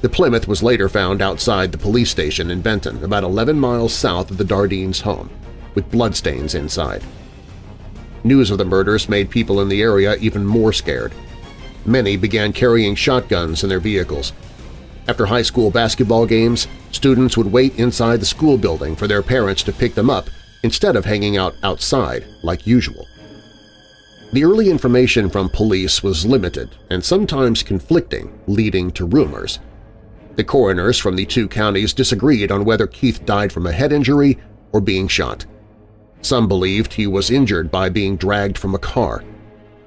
The Plymouth was later found outside the police station in Benton, about 11 miles south of the Dardeens' home, with bloodstains inside. News of the murders made people in the area even more scared. Many began carrying shotguns in their vehicles. After high school basketball games, students would wait inside the school building for their parents to pick them up instead of hanging out outside like usual. The early information from police was limited and sometimes conflicting, leading to rumors. The coroners from the two counties disagreed on whether Keith died from a head injury or being shot. Some believed he was injured by being dragged from a car.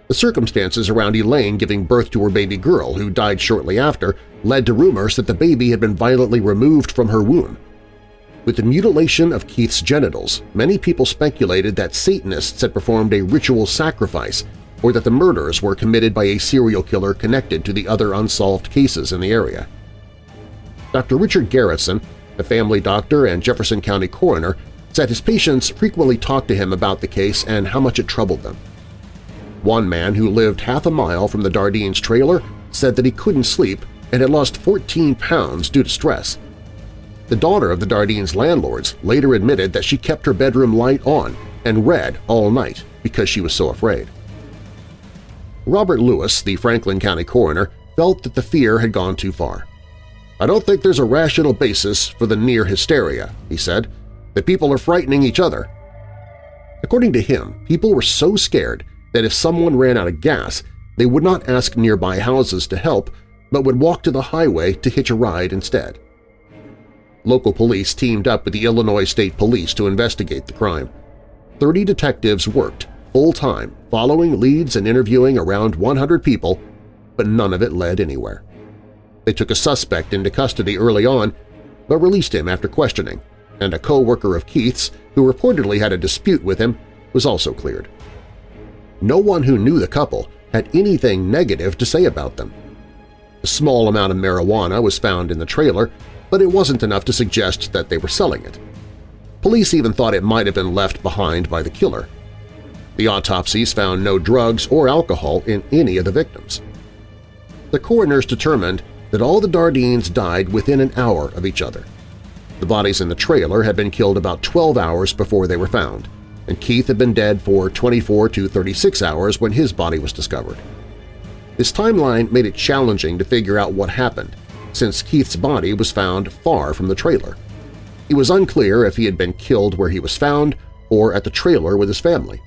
The circumstances around Elaine giving birth to her baby girl, who died shortly after, led to rumors that the baby had been violently removed from her womb. With the mutilation of Keith's genitals, many people speculated that Satanists had performed a ritual sacrifice or that the murders were committed by a serial killer connected to the other unsolved cases in the area. Dr. Richard Garrison, a family doctor and Jefferson County coroner, said his patients frequently talked to him about the case and how much it troubled them. One man who lived half a mile from the Dardeens trailer said that he couldn't sleep and had lost 14 pounds due to stress. The daughter of the Dardeens landlords later admitted that she kept her bedroom light on and read all night because she was so afraid. Robert Lewis, the Franklin County coroner, felt that the fear had gone too far. I don't think there's a rational basis for the near hysteria, he said, that people are frightening each other. According to him, people were so scared that if someone ran out of gas, they would not ask nearby houses to help but would walk to the highway to hitch a ride instead. Local police teamed up with the Illinois State Police to investigate the crime. Thirty detectives worked full-time following leads and interviewing around 100 people, but none of it led anywhere. They took a suspect into custody early on, but released him after questioning, and a co-worker of Keith's, who reportedly had a dispute with him, was also cleared. No one who knew the couple had anything negative to say about them. A small amount of marijuana was found in the trailer, but it wasn't enough to suggest that they were selling it. Police even thought it might have been left behind by the killer. The autopsies found no drugs or alcohol in any of the victims. The coroners determined that all the Dardeens died within an hour of each other. The bodies in the trailer had been killed about 12 hours before they were found, and Keith had been dead for 24 to 36 hours when his body was discovered. This timeline made it challenging to figure out what happened, since Keith's body was found far from the trailer. It was unclear if he had been killed where he was found or at the trailer with his family.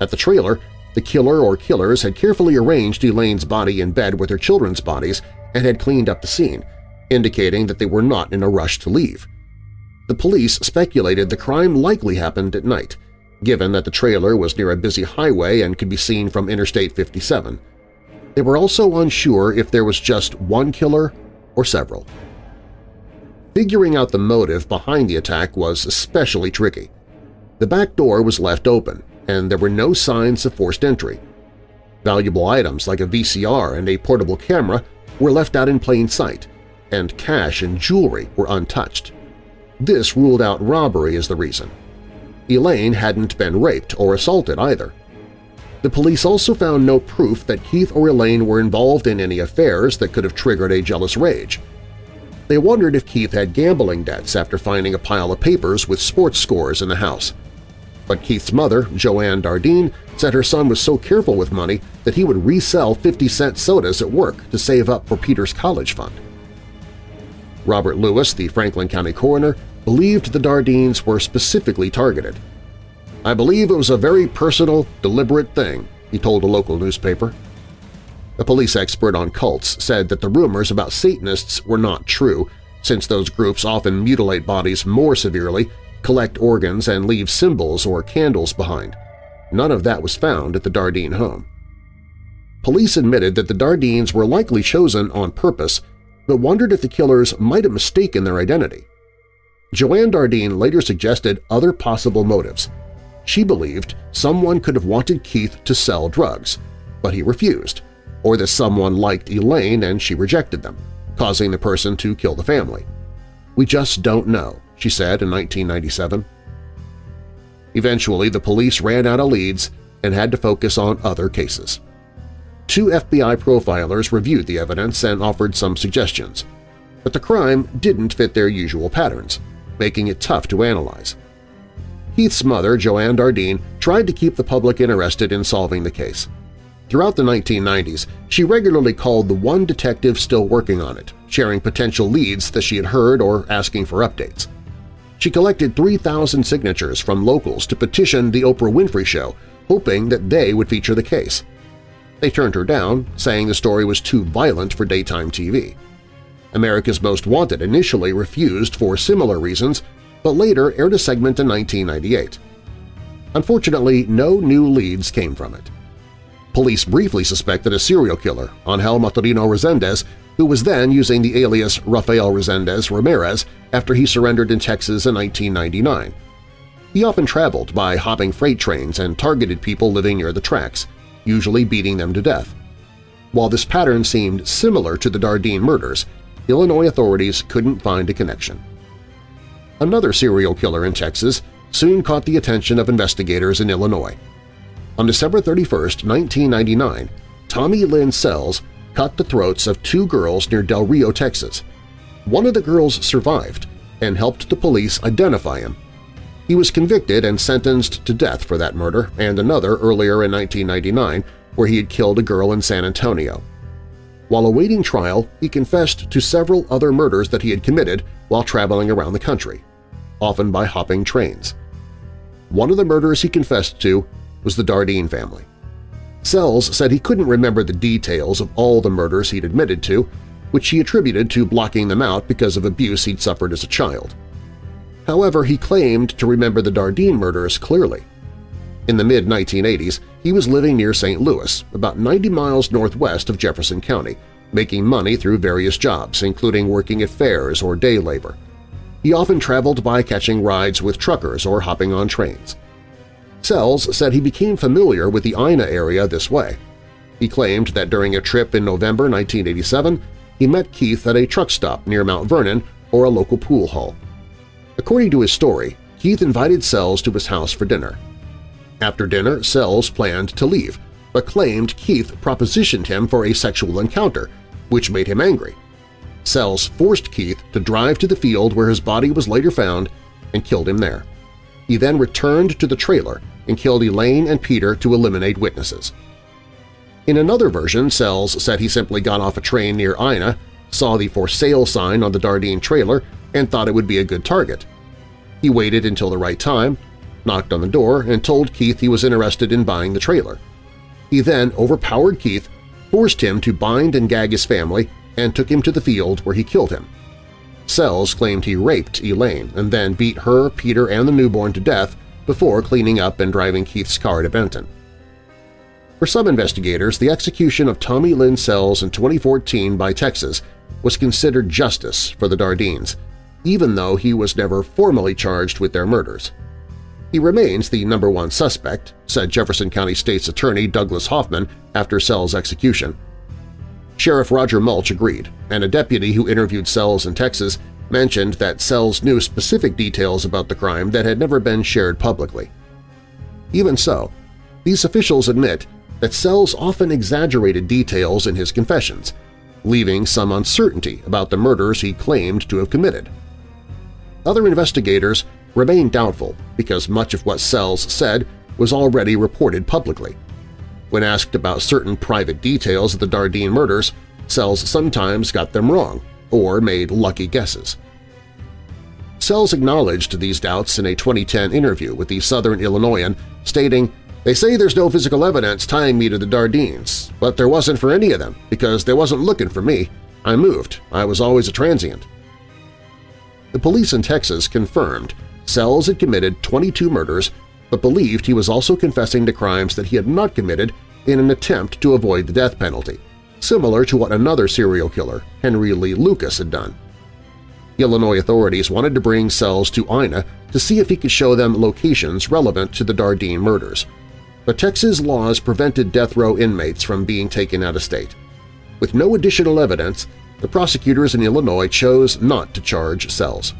At the trailer, the killer or killers had carefully arranged Elaine's body in bed with her children's bodies and had cleaned up the scene, indicating that they were not in a rush to leave. The police speculated the crime likely happened at night, given that the trailer was near a busy highway and could be seen from Interstate 57. They were also unsure if there was just one killer or several. Figuring out the motive behind the attack was especially tricky. The back door was left open, and there were no signs of forced entry. Valuable items like a VCR and a portable camera were left out in plain sight, and cash and jewelry were untouched. This ruled out robbery as the reason. Elaine hadn't been raped or assaulted either. The police also found no proof that Keith or Elaine were involved in any affairs that could have triggered a jealous rage. They wondered if Keith had gambling debts after finding a pile of papers with sports scores in the house. But Keith's mother, Joanne Dardeen, said her son was so careful with money that he would resell 50-cent sodas at work to save up for Peter's college fund. Robert Lewis, the Franklin County coroner, believed the Dardeens were specifically targeted. I believe it was a very personal, deliberate thing, he told a local newspaper. A police expert on cults said that the rumors about Satanists were not true, since those groups often mutilate bodies more severely, collect organs, and leave symbols or candles behind. None of that was found at the Dardeen home. Police admitted that the Dardeens were likely chosen on purpose, but wondered if the killers might have mistaken their identity. Joanne Dardeen later suggested other possible motives. She believed someone could have wanted Keith to sell drugs, but he refused, or that someone liked Elaine and she rejected them, causing the person to kill the family. We just don't know, she said in 1997. Eventually, the police ran out of leads and had to focus on other cases. Two FBI profilers reviewed the evidence and offered some suggestions, but the crime didn't fit their usual patterns, making it tough to analyze. Keith's mother, Joanne Dardeen, tried to keep the public interested in solving the case. Throughout the 1990s, she regularly called the one detective still working on it, sharing potential leads that she had heard or asking for updates. She collected 3,000 signatures from locals to petition The Oprah Winfrey Show, hoping that they would feature the case. They turned her down, saying the story was too violent for daytime TV. America's Most Wanted initially refused for similar reasons, but later aired a segment in 1998. Unfortunately, no new leads came from it. Police briefly suspected a serial killer, Angel Maturino Resendez, who was then using the alias Rafael Resendez Ramirez after he surrendered in Texas in 1999. He often traveled by hopping freight trains and targeted people living near the tracks, usually beating them to death. While this pattern seemed similar to the Dardeen murders, Illinois authorities couldn't find a connection. Another serial killer in Texas soon caught the attention of investigators in Illinois. On December 31, 1999, Tommy Lynn Sells cut the throats of two girls near Del Rio, Texas. One of the girls survived and helped the police identify him. He was convicted and sentenced to death for that murder and another earlier in 1999 where he had killed a girl in San Antonio. While awaiting trial, he confessed to several other murders that he had committed while traveling around the country, often by hopping trains. One of the murders he confessed to was the Dardeen family. Sells said he couldn't remember the details of all the murders he'd admitted to, which he attributed to blocking them out because of abuse he'd suffered as a child. However, he claimed to remember the Dardeen murders clearly. In the mid-1980s, he was living near St. Louis, about 90 miles northwest of Jefferson County, making money through various jobs, including working at fairs or day labor. He often traveled by catching rides with truckers or hopping on trains. Sells said he became familiar with the Ina area this way. He claimed that during a trip in November 1987, he met Keith at a truck stop near Mount Vernon or a local pool hall. According to his story, Keith invited Sells to his house for dinner. After dinner, Sells planned to leave, but claimed Keith propositioned him for a sexual encounter, which made him angry. Sells forced Keith to drive to the field where his body was later found and killed him there. He then returned to the trailer and killed Elaine and Peter to eliminate witnesses. In another version, Sells said he simply got off a train near Ina, saw the for sale sign on the Dardeen trailer, and thought it would be a good target. He waited until the right time, knocked on the door, and told Keith he was interested in buying the trailer. He then overpowered Keith, forced him to bind and gag his family, and took him to the field where he killed him. Sells claimed he raped Elaine and then beat her, Peter, and the newborn to death before cleaning up and driving Keith's car to Benton. For some investigators, the execution of Tommy Lynn Sells in 2014 by Texas was considered justice for the Dardeens, even though he was never formally charged with their murders. He remains the number one suspect, said Jefferson County State's Attorney Douglas Hoffman after Sells' execution. Sheriff Roger Mulch agreed, and a deputy who interviewed Sells in Texas mentioned that Sells knew specific details about the crime that had never been shared publicly. Even so, these officials admit that Sells often exaggerated details in his confessions, leaving some uncertainty about the murders he claimed to have committed. Other investigators remain doubtful because much of what Sells said was already reported publicly. When asked about certain private details of the Dardeen murders, Sells sometimes got them wrong or made lucky guesses. Sells acknowledged these doubts in a 2010 interview with the Southern Illinoisan, stating, They say there's no physical evidence tying me to the Dardeens, but there wasn't for any of them because they wasn't looking for me. I moved. I was always a transient. The police in Texas confirmed Sells had committed 22 murders but believed he was also confessing to crimes that he had not committed in an attempt to avoid the death penalty, similar to what another serial killer, Henry Lee Lucas, had done. Illinois authorities wanted to bring Sells to Ina to see if he could show them locations relevant to the Dardeen murders, but Texas laws prevented death row inmates from being taken out of state. With no additional evidence, the prosecutors in Illinois chose not to charge Sells.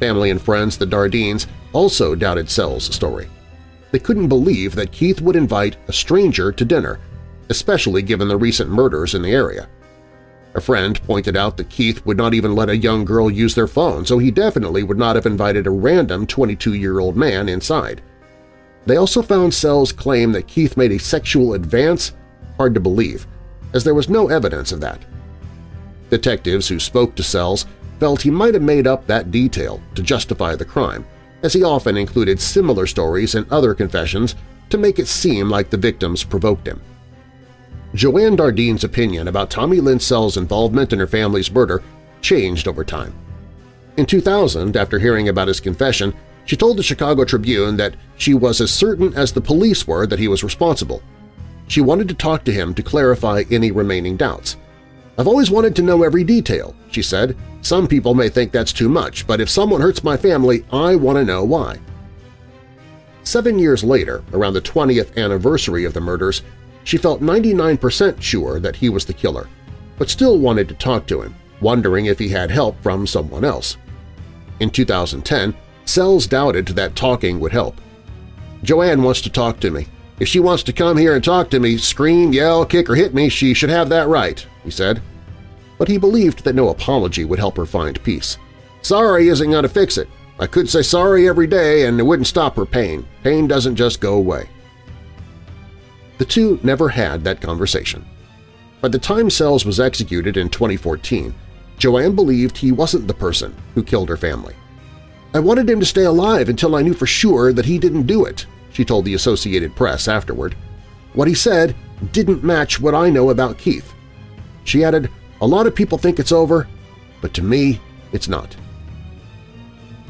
Family and friends, the Dardeens, also doubted Sells' story. They couldn't believe that Keith would invite a stranger to dinner, especially given the recent murders in the area. A friend pointed out that Keith would not even let a young girl use their phone, so he definitely would not have invited a random 22-year-old man inside. They also found Sells' claim that Keith made a sexual advance hard to believe, as there was no evidence of that. Detectives who spoke to Sells felt he might have made up that detail to justify the crime, as he often included similar stories in other confessions to make it seem like the victims provoked him. Joanne Dardeen's opinion about Tommy Lynn Sells' involvement in her family's murder changed over time. In 2000, after hearing about his confession, she told the Chicago Tribune that she was as certain as the police were that he was responsible. She wanted to talk to him to clarify any remaining doubts. I've always wanted to know every detail, she said. Some people may think that's too much, but if someone hurts my family, I want to know why. Seven years later, around the 20th anniversary of the murders, she felt 99% sure that he was the killer, but still wanted to talk to him, wondering if he had help from someone else. In 2010, Sells doubted that talking would help. Joanne wants to talk to me. If she wants to come here and talk to me, scream, yell, kick, or hit me, she should have that right, he said. But he believed that no apology would help her find peace. Sorry isn't going to fix it. I could say sorry every day and it wouldn't stop her pain. Pain doesn't just go away. The two never had that conversation. By the time Sells was executed in 2014, Joanne believed he wasn't the person who killed her family. I wanted him to stay alive until I knew for sure that he didn't do it, she told the Associated Press afterward. What he said didn't match what I know about Keith. She added, a lot of people think it's over, but to me, it's not.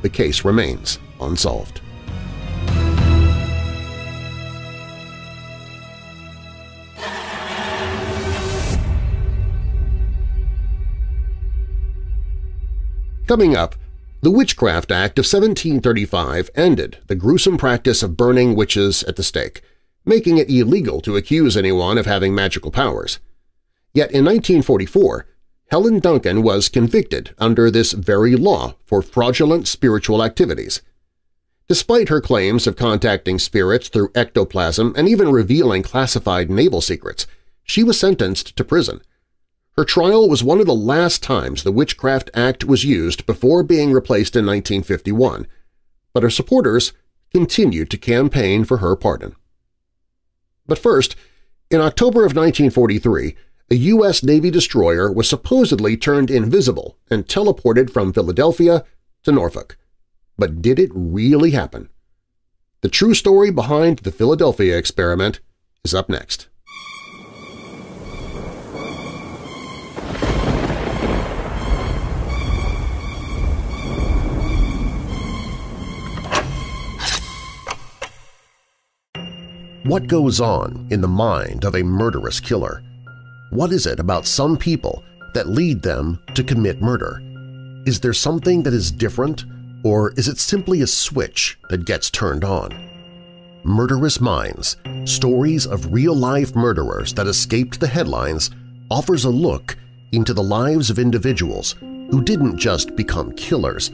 The case remains unsolved. Coming up, the Witchcraft Act of 1735 ended the gruesome practice of burning witches at the stake, making it illegal to accuse anyone of having magical powers. Yet in 1944, Helen Duncan was convicted under this very law for fraudulent spiritual activities. Despite her claims of contacting spirits through ectoplasm and even revealing classified naval secrets, she was sentenced to prison – her trial was one of the last times the Witchcraft Act was used before being replaced in 1951, but her supporters continued to campaign for her pardon. But first, in October of 1943, a U.S. Navy destroyer was supposedly turned invisible and teleported from Philadelphia to Norfolk. But did it really happen? The true story behind the Philadelphia experiment is up next. What goes on in the mind of a murderous killer? What is it about some people that lead them to commit murder? Is there something that is different, or is it simply a switch that gets turned on? Murderous Minds – Stories of Real-Life Murderers That Escaped the Headlines offers a look into the lives of individuals who didn't just become killers,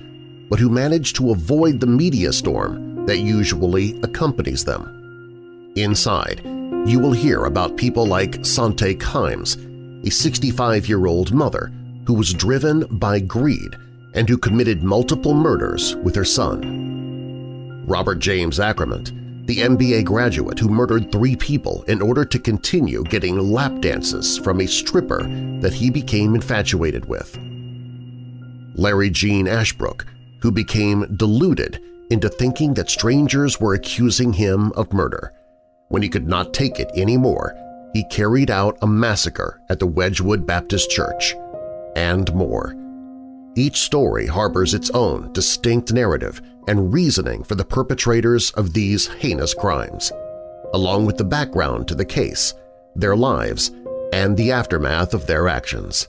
but who managed to avoid the media storm that usually accompanies them. Inside, you will hear about people like Sante Kimes, a 65-year-old mother who was driven by greed and who committed multiple murders with her son. Robert James Acremant, the MBA graduate who murdered three people in order to continue getting lap dances from a stripper that he became infatuated with. Larry Gene Ashbrook, who became deluded into thinking that strangers were accusing him of murder. When he could not take it anymore, he carried out a massacre at the Wedgwood Baptist Church, and more. Each story harbors its own distinct narrative and reasoning for the perpetrators of these heinous crimes, along with the background to the case, their lives, and the aftermath of their actions.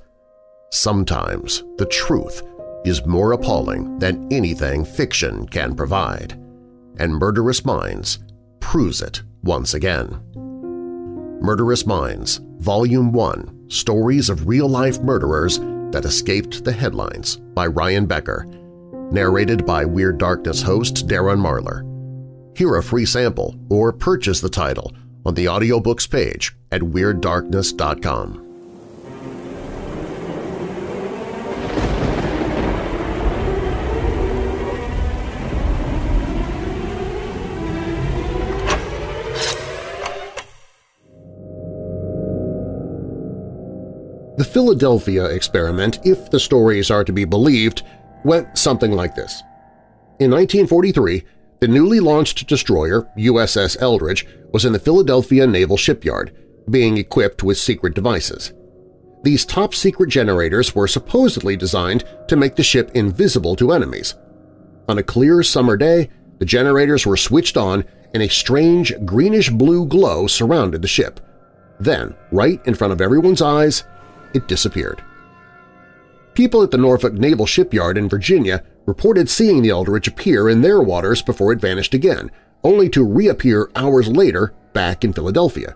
Sometimes the truth is more appalling than anything fiction can provide, and Murderous Minds proves it once again. Murderous Minds, Volume 1 – Stories of Real-Life Murderers that Escaped the Headlines by Ryan Becker, narrated by Weird Darkness host Darren Marlar. Hear a free sample or purchase the title on the audiobooks page at WeirdDarkness.com. The Philadelphia experiment, if the stories are to be believed, went something like this. In 1943, the newly launched destroyer, USS Eldridge, was in the Philadelphia Naval Shipyard, being equipped with secret devices. These top-secret generators were supposedly designed to make the ship invisible to enemies. On a clear summer day, the generators were switched on and a strange greenish-blue glow surrounded the ship. Then, right in front of everyone's eyes, it disappeared. People at the Norfolk Naval Shipyard in Virginia reported seeing the Eldridge appear in their waters before it vanished again, only to reappear hours later back in Philadelphia.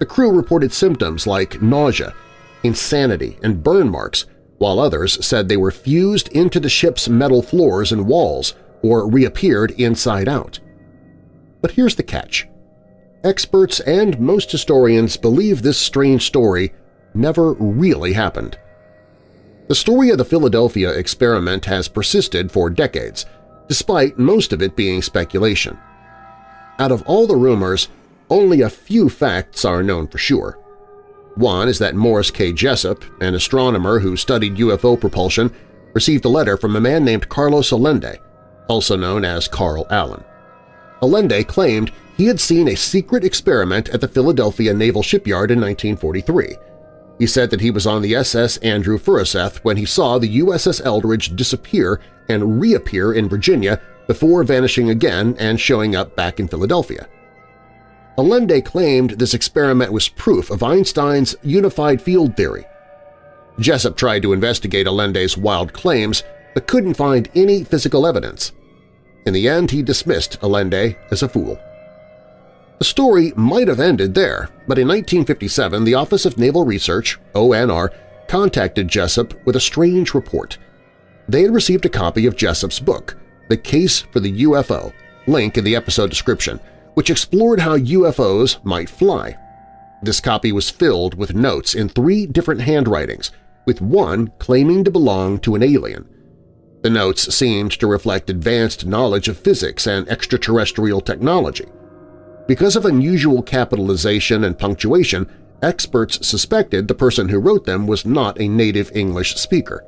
The crew reported symptoms like nausea, insanity, and burn marks, while others said they were fused into the ship's metal floors and walls or reappeared inside out. But here's the catch. Experts and most historians believe this strange story never really happened. The story of the Philadelphia experiment has persisted for decades, despite most of it being speculation. Out of all the rumors, only a few facts are known for sure. One is that Morris K. Jessup, an astronomer who studied UFO propulsion, received a letter from a man named Carlos Allende, also known as Carl Allen. Allende claimed he had seen a secret experiment at the Philadelphia Naval Shipyard in 1943, he said that he was on the SS Andrew Furuseth when he saw the USS Eldridge disappear and reappear in Virginia before vanishing again and showing up back in Philadelphia. Allende claimed this experiment was proof of Einstein's unified field theory. Jessup tried to investigate Allende's wild claims but couldn't find any physical evidence. In the end, he dismissed Allende as a fool. The story might have ended there, but in 1957 the Office of Naval Research, ONR, contacted Jessup with a strange report. They had received a copy of Jessup's book, The Case for the UFO, link in the episode description, which explored how UFOs might fly. This copy was filled with notes in three different handwritings, with one claiming to belong to an alien. The notes seemed to reflect advanced knowledge of physics and extraterrestrial technology. Because of unusual capitalization and punctuation, experts suspected the person who wrote them was not a native English speaker.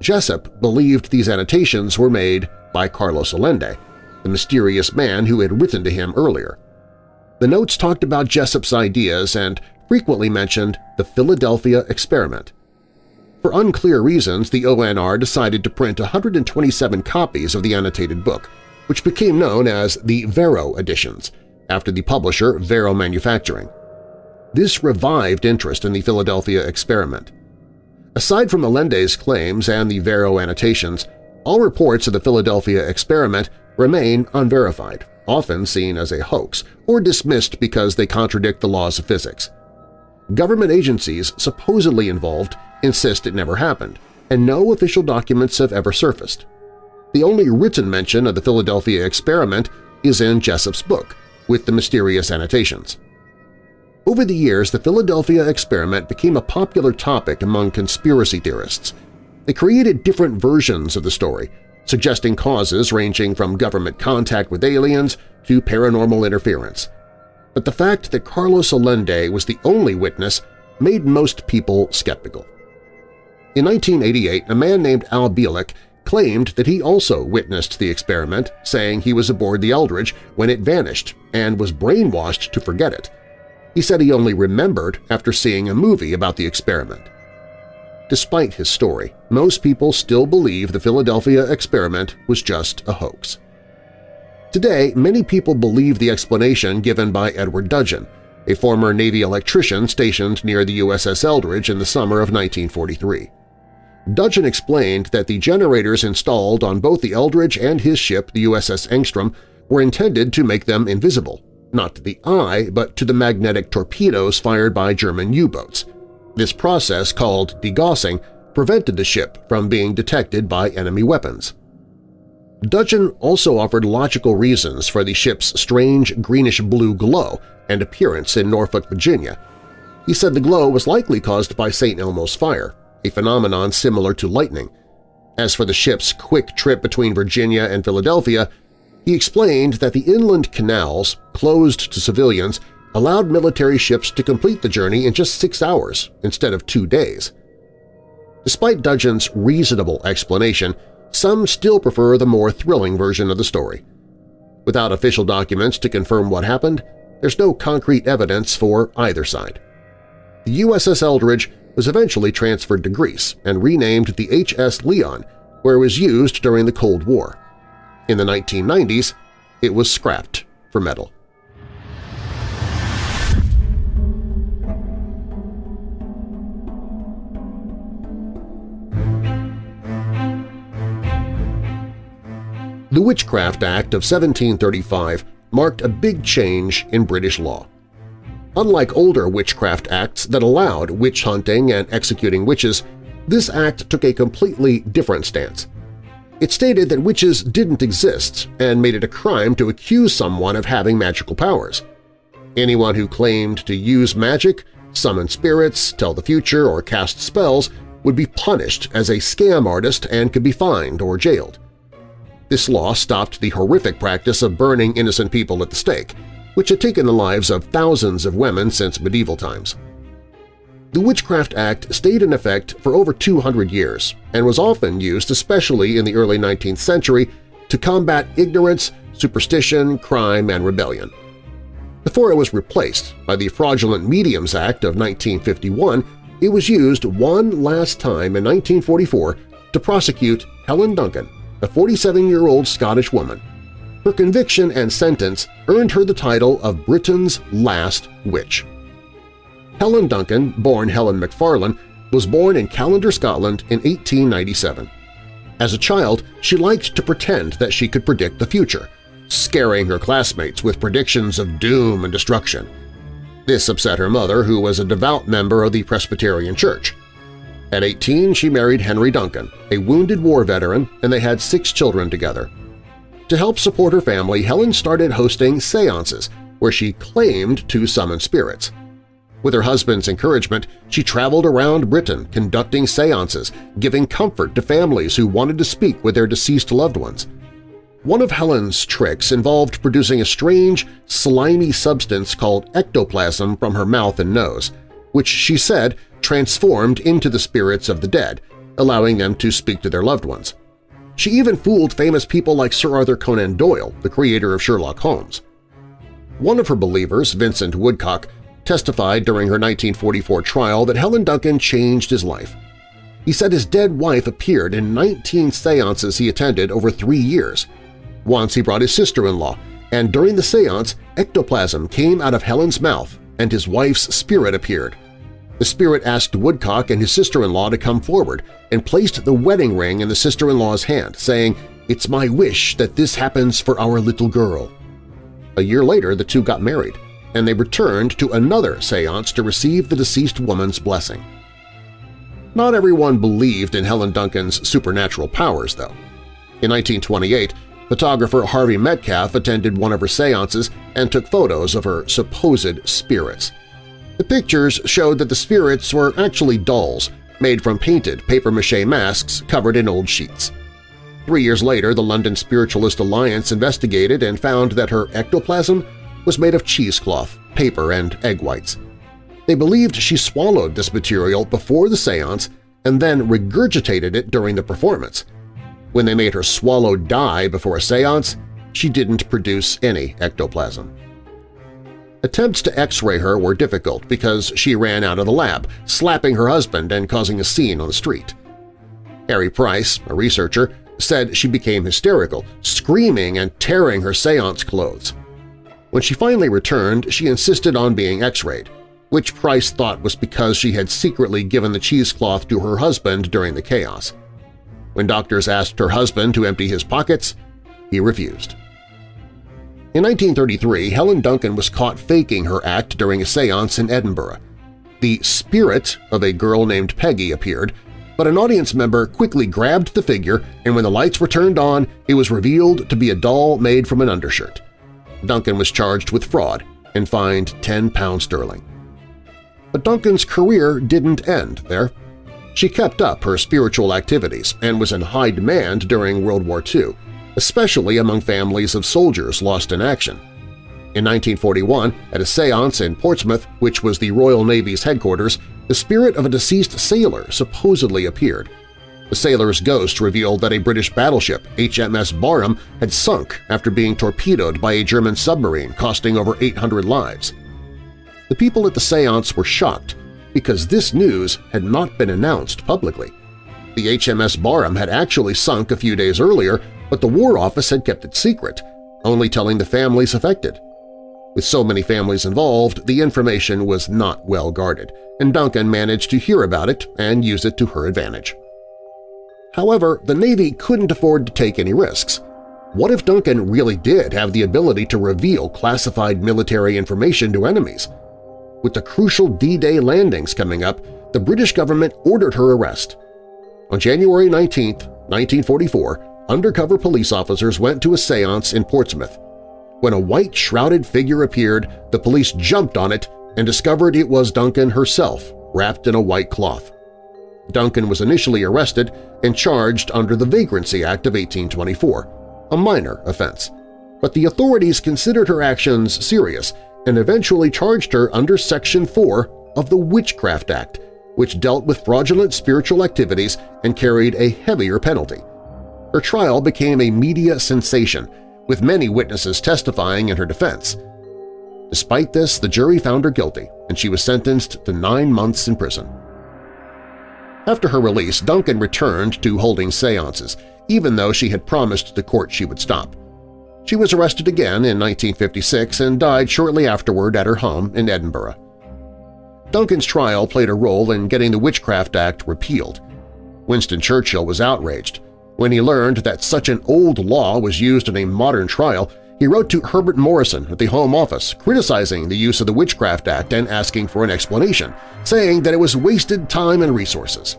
Jessup believed these annotations were made by Carlos Allende, the mysterious man who had written to him earlier. The notes talked about Jessup's ideas and frequently mentioned the Philadelphia experiment. For unclear reasons, the ONR decided to print 127 copies of the annotated book, which became known as the Varo editions – after the publisher Varo Manufacturing. This revived interest in the Philadelphia experiment. Aside from Allende's claims and the Varo annotations, all reports of the Philadelphia experiment remain unverified, often seen as a hoax or dismissed because they contradict the laws of physics. Government agencies supposedly involved insist it never happened, and no official documents have ever surfaced. The only written mention of the Philadelphia experiment is in Jessup's book, with the mysterious annotations. Over the years, the Philadelphia experiment became a popular topic among conspiracy theorists. They created different versions of the story, suggesting causes ranging from government contact with aliens to paranormal interference. But the fact that Carlos Allende was the only witness made most people skeptical. In 1988, a man named Al Bielek claimed that he also witnessed the experiment, saying he was aboard the Eldridge when it vanished and was brainwashed to forget it. He said he only remembered after seeing a movie about the experiment. Despite his story, most people still believe the Philadelphia experiment was just a hoax. Today, many people believe the explanation given by Edward Dudgeon, a former Navy electrician stationed near the USS Eldridge in the summer of 1943. Dudgeon explained that the generators installed on both the Eldridge and his ship, the USS Engstrom, were intended to make them invisible, not to the eye but to the magnetic torpedoes fired by German U-boats. This process, called degaussing, prevented the ship from being detected by enemy weapons. Dudgeon also offered logical reasons for the ship's strange greenish-blue glow and appearance in Norfolk, Virginia. He said the glow was likely caused by St. Elmo's fire, a phenomenon similar to lightning. As for the ship's quick trip between Virginia and Philadelphia, he explained that the inland canals, closed to civilians, allowed military ships to complete the journey in just six hours instead of two days. Despite Dudgeon's reasonable explanation, some still prefer the more thrilling version of the story. Without official documents to confirm what happened, there's no concrete evidence for either side. The USS Eldridge was eventually transferred to Greece and renamed the H.S. Leon, where it was used during the Cold War. In the 1990s, it was scrapped for metal. The Witchcraft Act of 1735 marked a big change in British law. Unlike older witchcraft acts that allowed witch hunting and executing witches, this act took a completely different stance. It stated that witches didn't exist and made it a crime to accuse someone of having magical powers. Anyone who claimed to use magic, summon spirits, tell the future, or cast spells would be punished as a scam artist and could be fined or jailed. This law stopped the horrific practice of burning innocent people at the stake, which had taken the lives of thousands of women since medieval times. The Witchcraft Act stayed in effect for over 200 years and was often used, especially in the early 19th century, to combat ignorance, superstition, crime, and rebellion. Before it was replaced by the Fraudulent Mediums Act of 1951, it was used one last time in 1944 to prosecute Helen Duncan, a 47-year-old Scottish woman, her conviction and sentence earned her the title of Britain's last witch. Helen Duncan, born Helen McFarlane, was born in Callander, Scotland in 1897. As a child, she liked to pretend that she could predict the future, scaring her classmates with predictions of doom and destruction. This upset her mother, who was a devout member of the Presbyterian Church. At 18, she married Henry Duncan, a wounded war veteran, and they had six children together. To help support her family, Helen started hosting seances where she claimed to summon spirits. With her husband's encouragement, she traveled around Britain conducting seances, giving comfort to families who wanted to speak with their deceased loved ones. One of Helen's tricks involved producing a strange, slimy substance called ectoplasm from her mouth and nose, which she said transformed into the spirits of the dead, allowing them to speak to their loved ones. She even fooled famous people like Sir Arthur Conan Doyle, the creator of Sherlock Holmes. One of her believers, Vincent Woodcock, testified during her 1944 trial that Helen Duncan changed his life. He said his dead wife appeared in 19 seances he attended over three years. Once he brought his sister-in-law, and during the seance, ectoplasm came out of Helen's mouth and his wife's spirit appeared. The spirit asked Woodcock and his sister-in-law to come forward and placed the wedding ring in the sister-in-law's hand, saying, "'It's my wish that this happens for our little girl.' A year later, the two got married, and they returned to another seance to receive the deceased woman's blessing. Not everyone believed in Helen Duncan's supernatural powers, though. In 1928, photographer Harvey Metcalf attended one of her seances and took photos of her supposed spirits. The pictures showed that the spirits were actually dolls made from painted papier-mâché masks covered in old sheets. Three years later, the London Spiritualist Alliance investigated and found that her ectoplasm was made of cheesecloth, paper, and egg whites. They believed she swallowed this material before the seance and then regurgitated it during the performance. When they made her swallow dye before a seance, she didn't produce any ectoplasm. Attempts to x-ray her were difficult because she ran out of the lab, slapping her husband and causing a scene on the street. Harry Price, a researcher, said she became hysterical, screaming and tearing her seance clothes. When she finally returned, she insisted on being x-rayed, which Price thought was because she had secretly given the cheesecloth to her husband during the chaos. When doctors asked her husband to empty his pockets, he refused. In 1933, Helen Duncan was caught faking her act during a seance in Edinburgh. The spirit of a girl named Peggy appeared, but an audience member quickly grabbed the figure and when the lights were turned on, it was revealed to be a doll made from an undershirt. Duncan was charged with fraud and fined 10 pounds sterling. But Duncan's career didn't end there. She kept up her spiritual activities and was in high demand during World War II, especially among families of soldiers lost in action. In 1941, at a seance in Portsmouth, which was the Royal Navy's headquarters, the spirit of a deceased sailor supposedly appeared. The sailor's ghost revealed that a British battleship, HMS Barham, had sunk after being torpedoed by a German submarine costing over 800 lives. The people at the seance were shocked because this news had not been announced publicly. The HMS Barham had actually sunk a few days earlier, but the War Office had kept it secret, only telling the families affected. With so many families involved, the information was not well guarded, and Duncan managed to hear about it and use it to her advantage. However, the Navy couldn't afford to take any risks. What if Duncan really did have the ability to reveal classified military information to enemies? With the crucial D-Day landings coming up, the British government ordered her arrest. On January 19, 1944, undercover police officers went to a seance in Portsmouth. When a white shrouded figure appeared, the police jumped on it and discovered it was Duncan herself, wrapped in a white cloth. Duncan was initially arrested and charged under the Vagrancy Act of 1824, a minor offense. But the authorities considered her actions serious and eventually charged her under Section 4 of the Witchcraft Act, which dealt with fraudulent spiritual activities and carried a heavier penalty. Her trial became a media sensation, with many witnesses testifying in her defense. Despite this, the jury found her guilty, and she was sentenced to nine months in prison. After her release, Duncan returned to holding seances, even though she had promised the court she would stop. She was arrested again in 1956 and died shortly afterward at her home in Edinburgh. Duncan's trial played a role in getting the Witchcraft Act repealed. Winston Churchill was outraged. When he learned that such an old law was used in a modern trial, he wrote to Herbert Morrison at the Home Office criticizing the use of the Witchcraft Act and asking for an explanation, saying that it was wasted time and resources.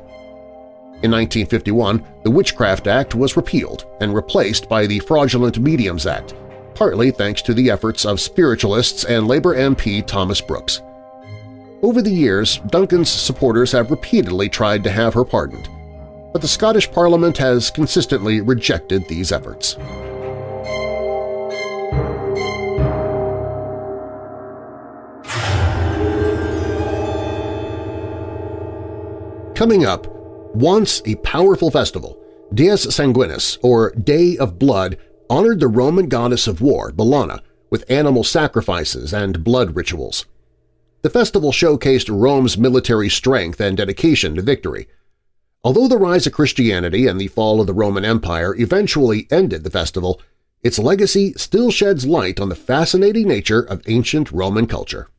In 1951, the Witchcraft Act was repealed and replaced by the Fraudulent Mediums Act, partly thanks to the efforts of spiritualists and Labour MP Thomas Brooks. Over the years, Duncan's supporters have repeatedly tried to have her pardoned, but the Scottish Parliament has consistently rejected these efforts. Coming up, once a powerful festival, Dies Sanguinis, or Day of Blood, honored the Roman goddess of war, Bellona, with animal sacrifices and blood rituals. The festival showcased Rome's military strength and dedication to victory. Although the rise of Christianity and the fall of the Roman Empire eventually ended the festival, its legacy still sheds light on the fascinating nature of ancient Roman culture.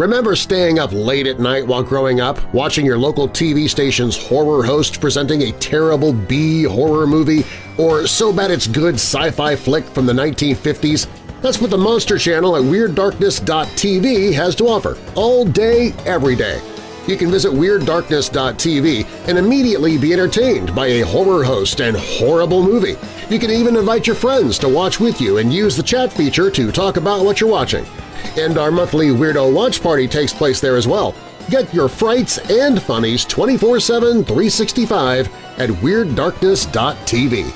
Remember staying up late at night while growing up, watching your local TV station's horror host presenting a terrible B-horror movie or so bad it's good sci-fi flick from the 1950s? That's what the Monster Channel at WeirdDarkness.tv has to offer, all day, every day. You can visit WeirdDarkness.tv and immediately be entertained by a horror host and horrible movie. You can even invite your friends to watch with you and use the chat feature to talk about what you're watching and our monthly Weirdo Watch Party takes place there as well. Get your frights and funnies 24-7, 365 at WeirdDarkness.tv.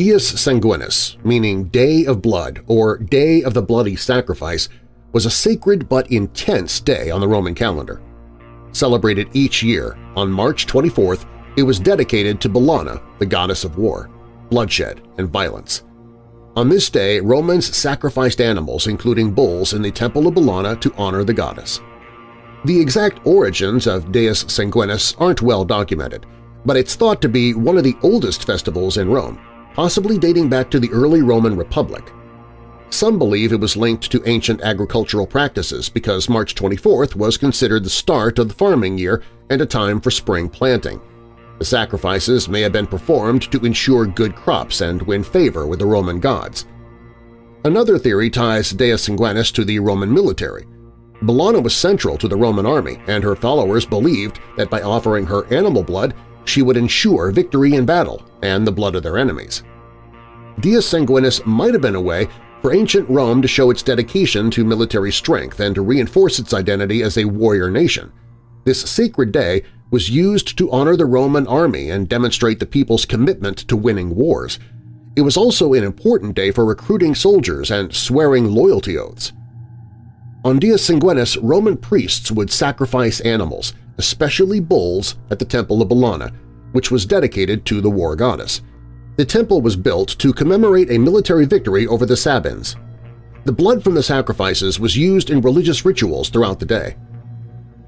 Dies Sanguinis, meaning Day of Blood or Day of the Bloody Sacrifice, was a sacred but intense day on the Roman calendar. Celebrated each year, on March 24th, it was dedicated to Bellona, the goddess of war, bloodshed, and violence. On this day, Romans sacrificed animals, including bulls, in the Temple of Bellona to honor the goddess. The exact origins of Dies Sanguinis aren't well documented, but it's thought to be one of the oldest festivals in Rome possibly dating back to the early Roman Republic. Some believe it was linked to ancient agricultural practices because March 24th was considered the start of the farming year and a time for spring planting. The sacrifices may have been performed to ensure good crops and win favor with the Roman gods. Another theory ties Dies Sanguinis to the Roman military. Bellona was central to the Roman army, and her followers believed that by offering her animal blood she would ensure victory in battle and the blood of their enemies. Dies Sanguinis might have been a way for ancient Rome to show its dedication to military strength and to reinforce its identity as a warrior nation. This sacred day was used to honor the Roman army and demonstrate the people's commitment to winning wars. It was also an important day for recruiting soldiers and swearing loyalty oaths. On Dies Sanguinis, Roman priests would sacrifice animals, especially bulls, at the Temple of Bellona, which was dedicated to the war goddess. The temple was built to commemorate a military victory over the Sabines. The blood from the sacrifices was used in religious rituals throughout the day.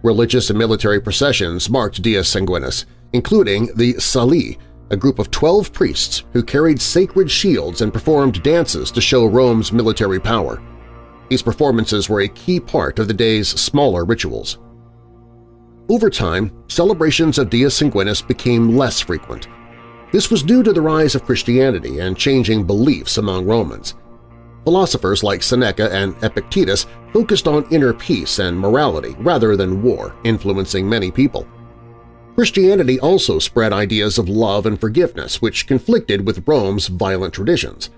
Religious and military processions marked Dies Sanguinis, including the Salii, a group of 12 priests who carried sacred shields and performed dances to show Rome's military power. These performances were a key part of the day's smaller rituals. Over time, celebrations of Dies Sanguinis became less frequent. This was due to the rise of Christianity and changing beliefs among Romans. Philosophers like Seneca and Epictetus focused on inner peace and morality rather than war, influencing many people. Christianity also spread ideas of love and forgiveness which conflicted with Rome's violent traditions.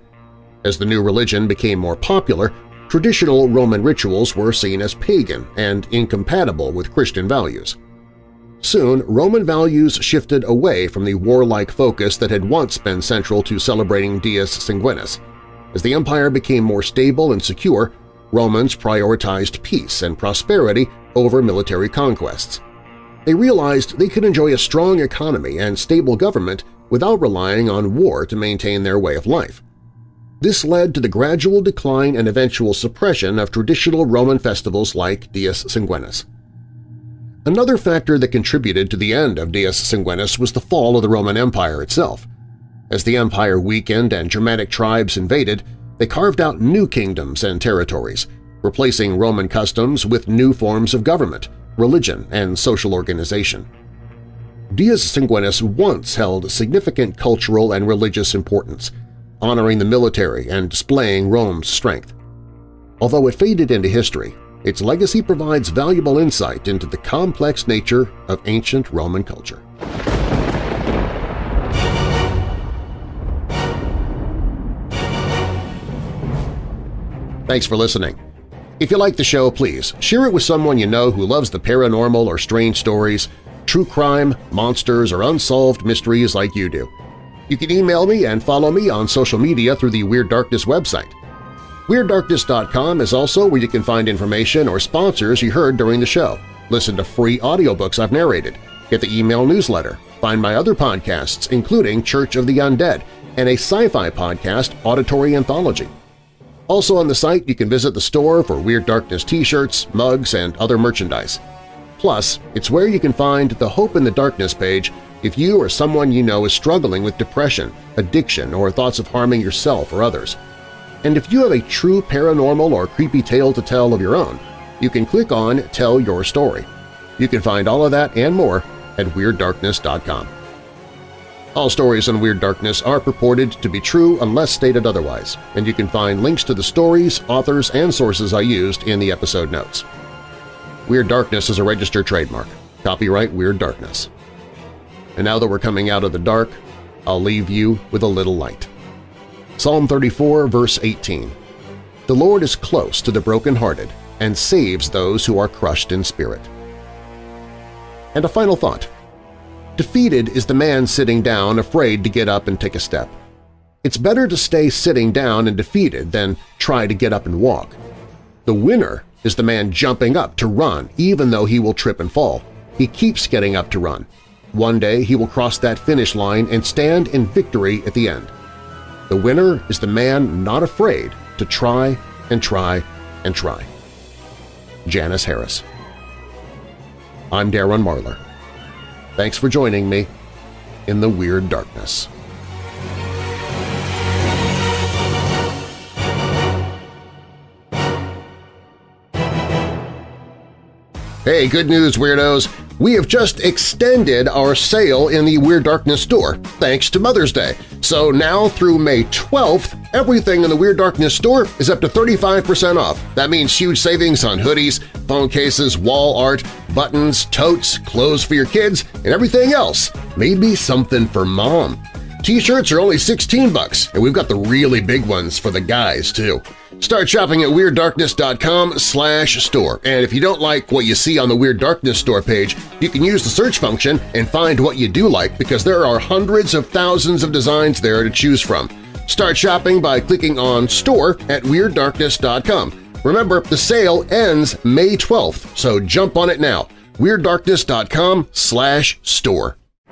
As the new religion became more popular, traditional Roman rituals were seen as pagan and incompatible with Christian values. Soon, Roman values shifted away from the warlike focus that had once been central to celebrating Dies Sanguinis. As the empire became more stable and secure, Romans prioritized peace and prosperity over military conquests. They realized they could enjoy a strong economy and stable government without relying on war to maintain their way of life. This led to the gradual decline and eventual suppression of traditional Roman festivals like Dies Sanguinis. Another factor that contributed to the end of Dies Sanguinis was the fall of the Roman Empire itself. As the empire weakened and Germanic tribes invaded, they carved out new kingdoms and territories, replacing Roman customs with new forms of government, religion, and social organization. Dies Sanguinis once held significant cultural and religious importance, honoring the military and displaying Rome's strength. Although it faded into history, its legacy provides valuable insight into the complex nature of ancient Roman culture. Thanks for listening. If you like the show, please share it with someone you know who loves the paranormal or strange stories, true crime, monsters, or unsolved mysteries like you do. You can email me and follow me on social media through the Weird Darkness website. WeirdDarkness.com is also where you can find information or sponsors you heard during the show, listen to free audiobooks I've narrated, get the email newsletter, find my other podcasts including Church of the Undead and a sci-fi podcast, Auditory Anthology. Also on the site, you can visit the store for Weird Darkness t-shirts, mugs, and other merchandise. Plus, it's where you can find the Hope in the Darkness page if you or someone you know is struggling with depression, addiction, or thoughts of harming yourself or others. And if you have a true paranormal or creepy tale to tell of your own, you can click on Tell Your Story. You can find all of that and more at WeirdDarkness.com. All stories in Weird Darkness are purported to be true unless stated otherwise, and you can find links to the stories, authors, and sources I used in the episode notes. Weird Darkness is a registered trademark. Copyright Weird Darkness. And now that we're coming out of the dark, I'll leave you with a little light. Psalm 34, verse 18 The Lord is close to the brokenhearted and saves those who are crushed in spirit. And a final thought. Defeated is the man sitting down afraid to get up and take a step. It's better to stay sitting down and defeated than try to get up and walk. The winner is the man jumping up to run even though he will trip and fall. He keeps getting up to run. One day he will cross that finish line and stand in victory at the end. The winner is the man not afraid to try and try and try. Janice Harris I'm Darren Marlar. Thanks for joining me in the Weird Darkness. Hey, good news, Weirdos! We have just extended our sale in the Weird Darkness store, thanks to Mother's Day. So now through May 12th, everything in the Weird Darkness store is up to 35% off. That means huge savings on hoodies, phone cases, wall art, buttons, totes, clothes for your kids, and everything else. Maybe something for mom. T-shirts are only 16 bucks, and we've got the really big ones for the guys, too. Start shopping at WeirdDarkness.com slash store, and if you don't like what you see on the Weird Darkness store page, you can use the search function and find what you do like because there are hundreds of thousands of designs there to choose from. Start shopping by clicking on Store at WeirdDarkness.com. Remember, the sale ends May 12th, so jump on it now. WeirdDarkness.com slash store.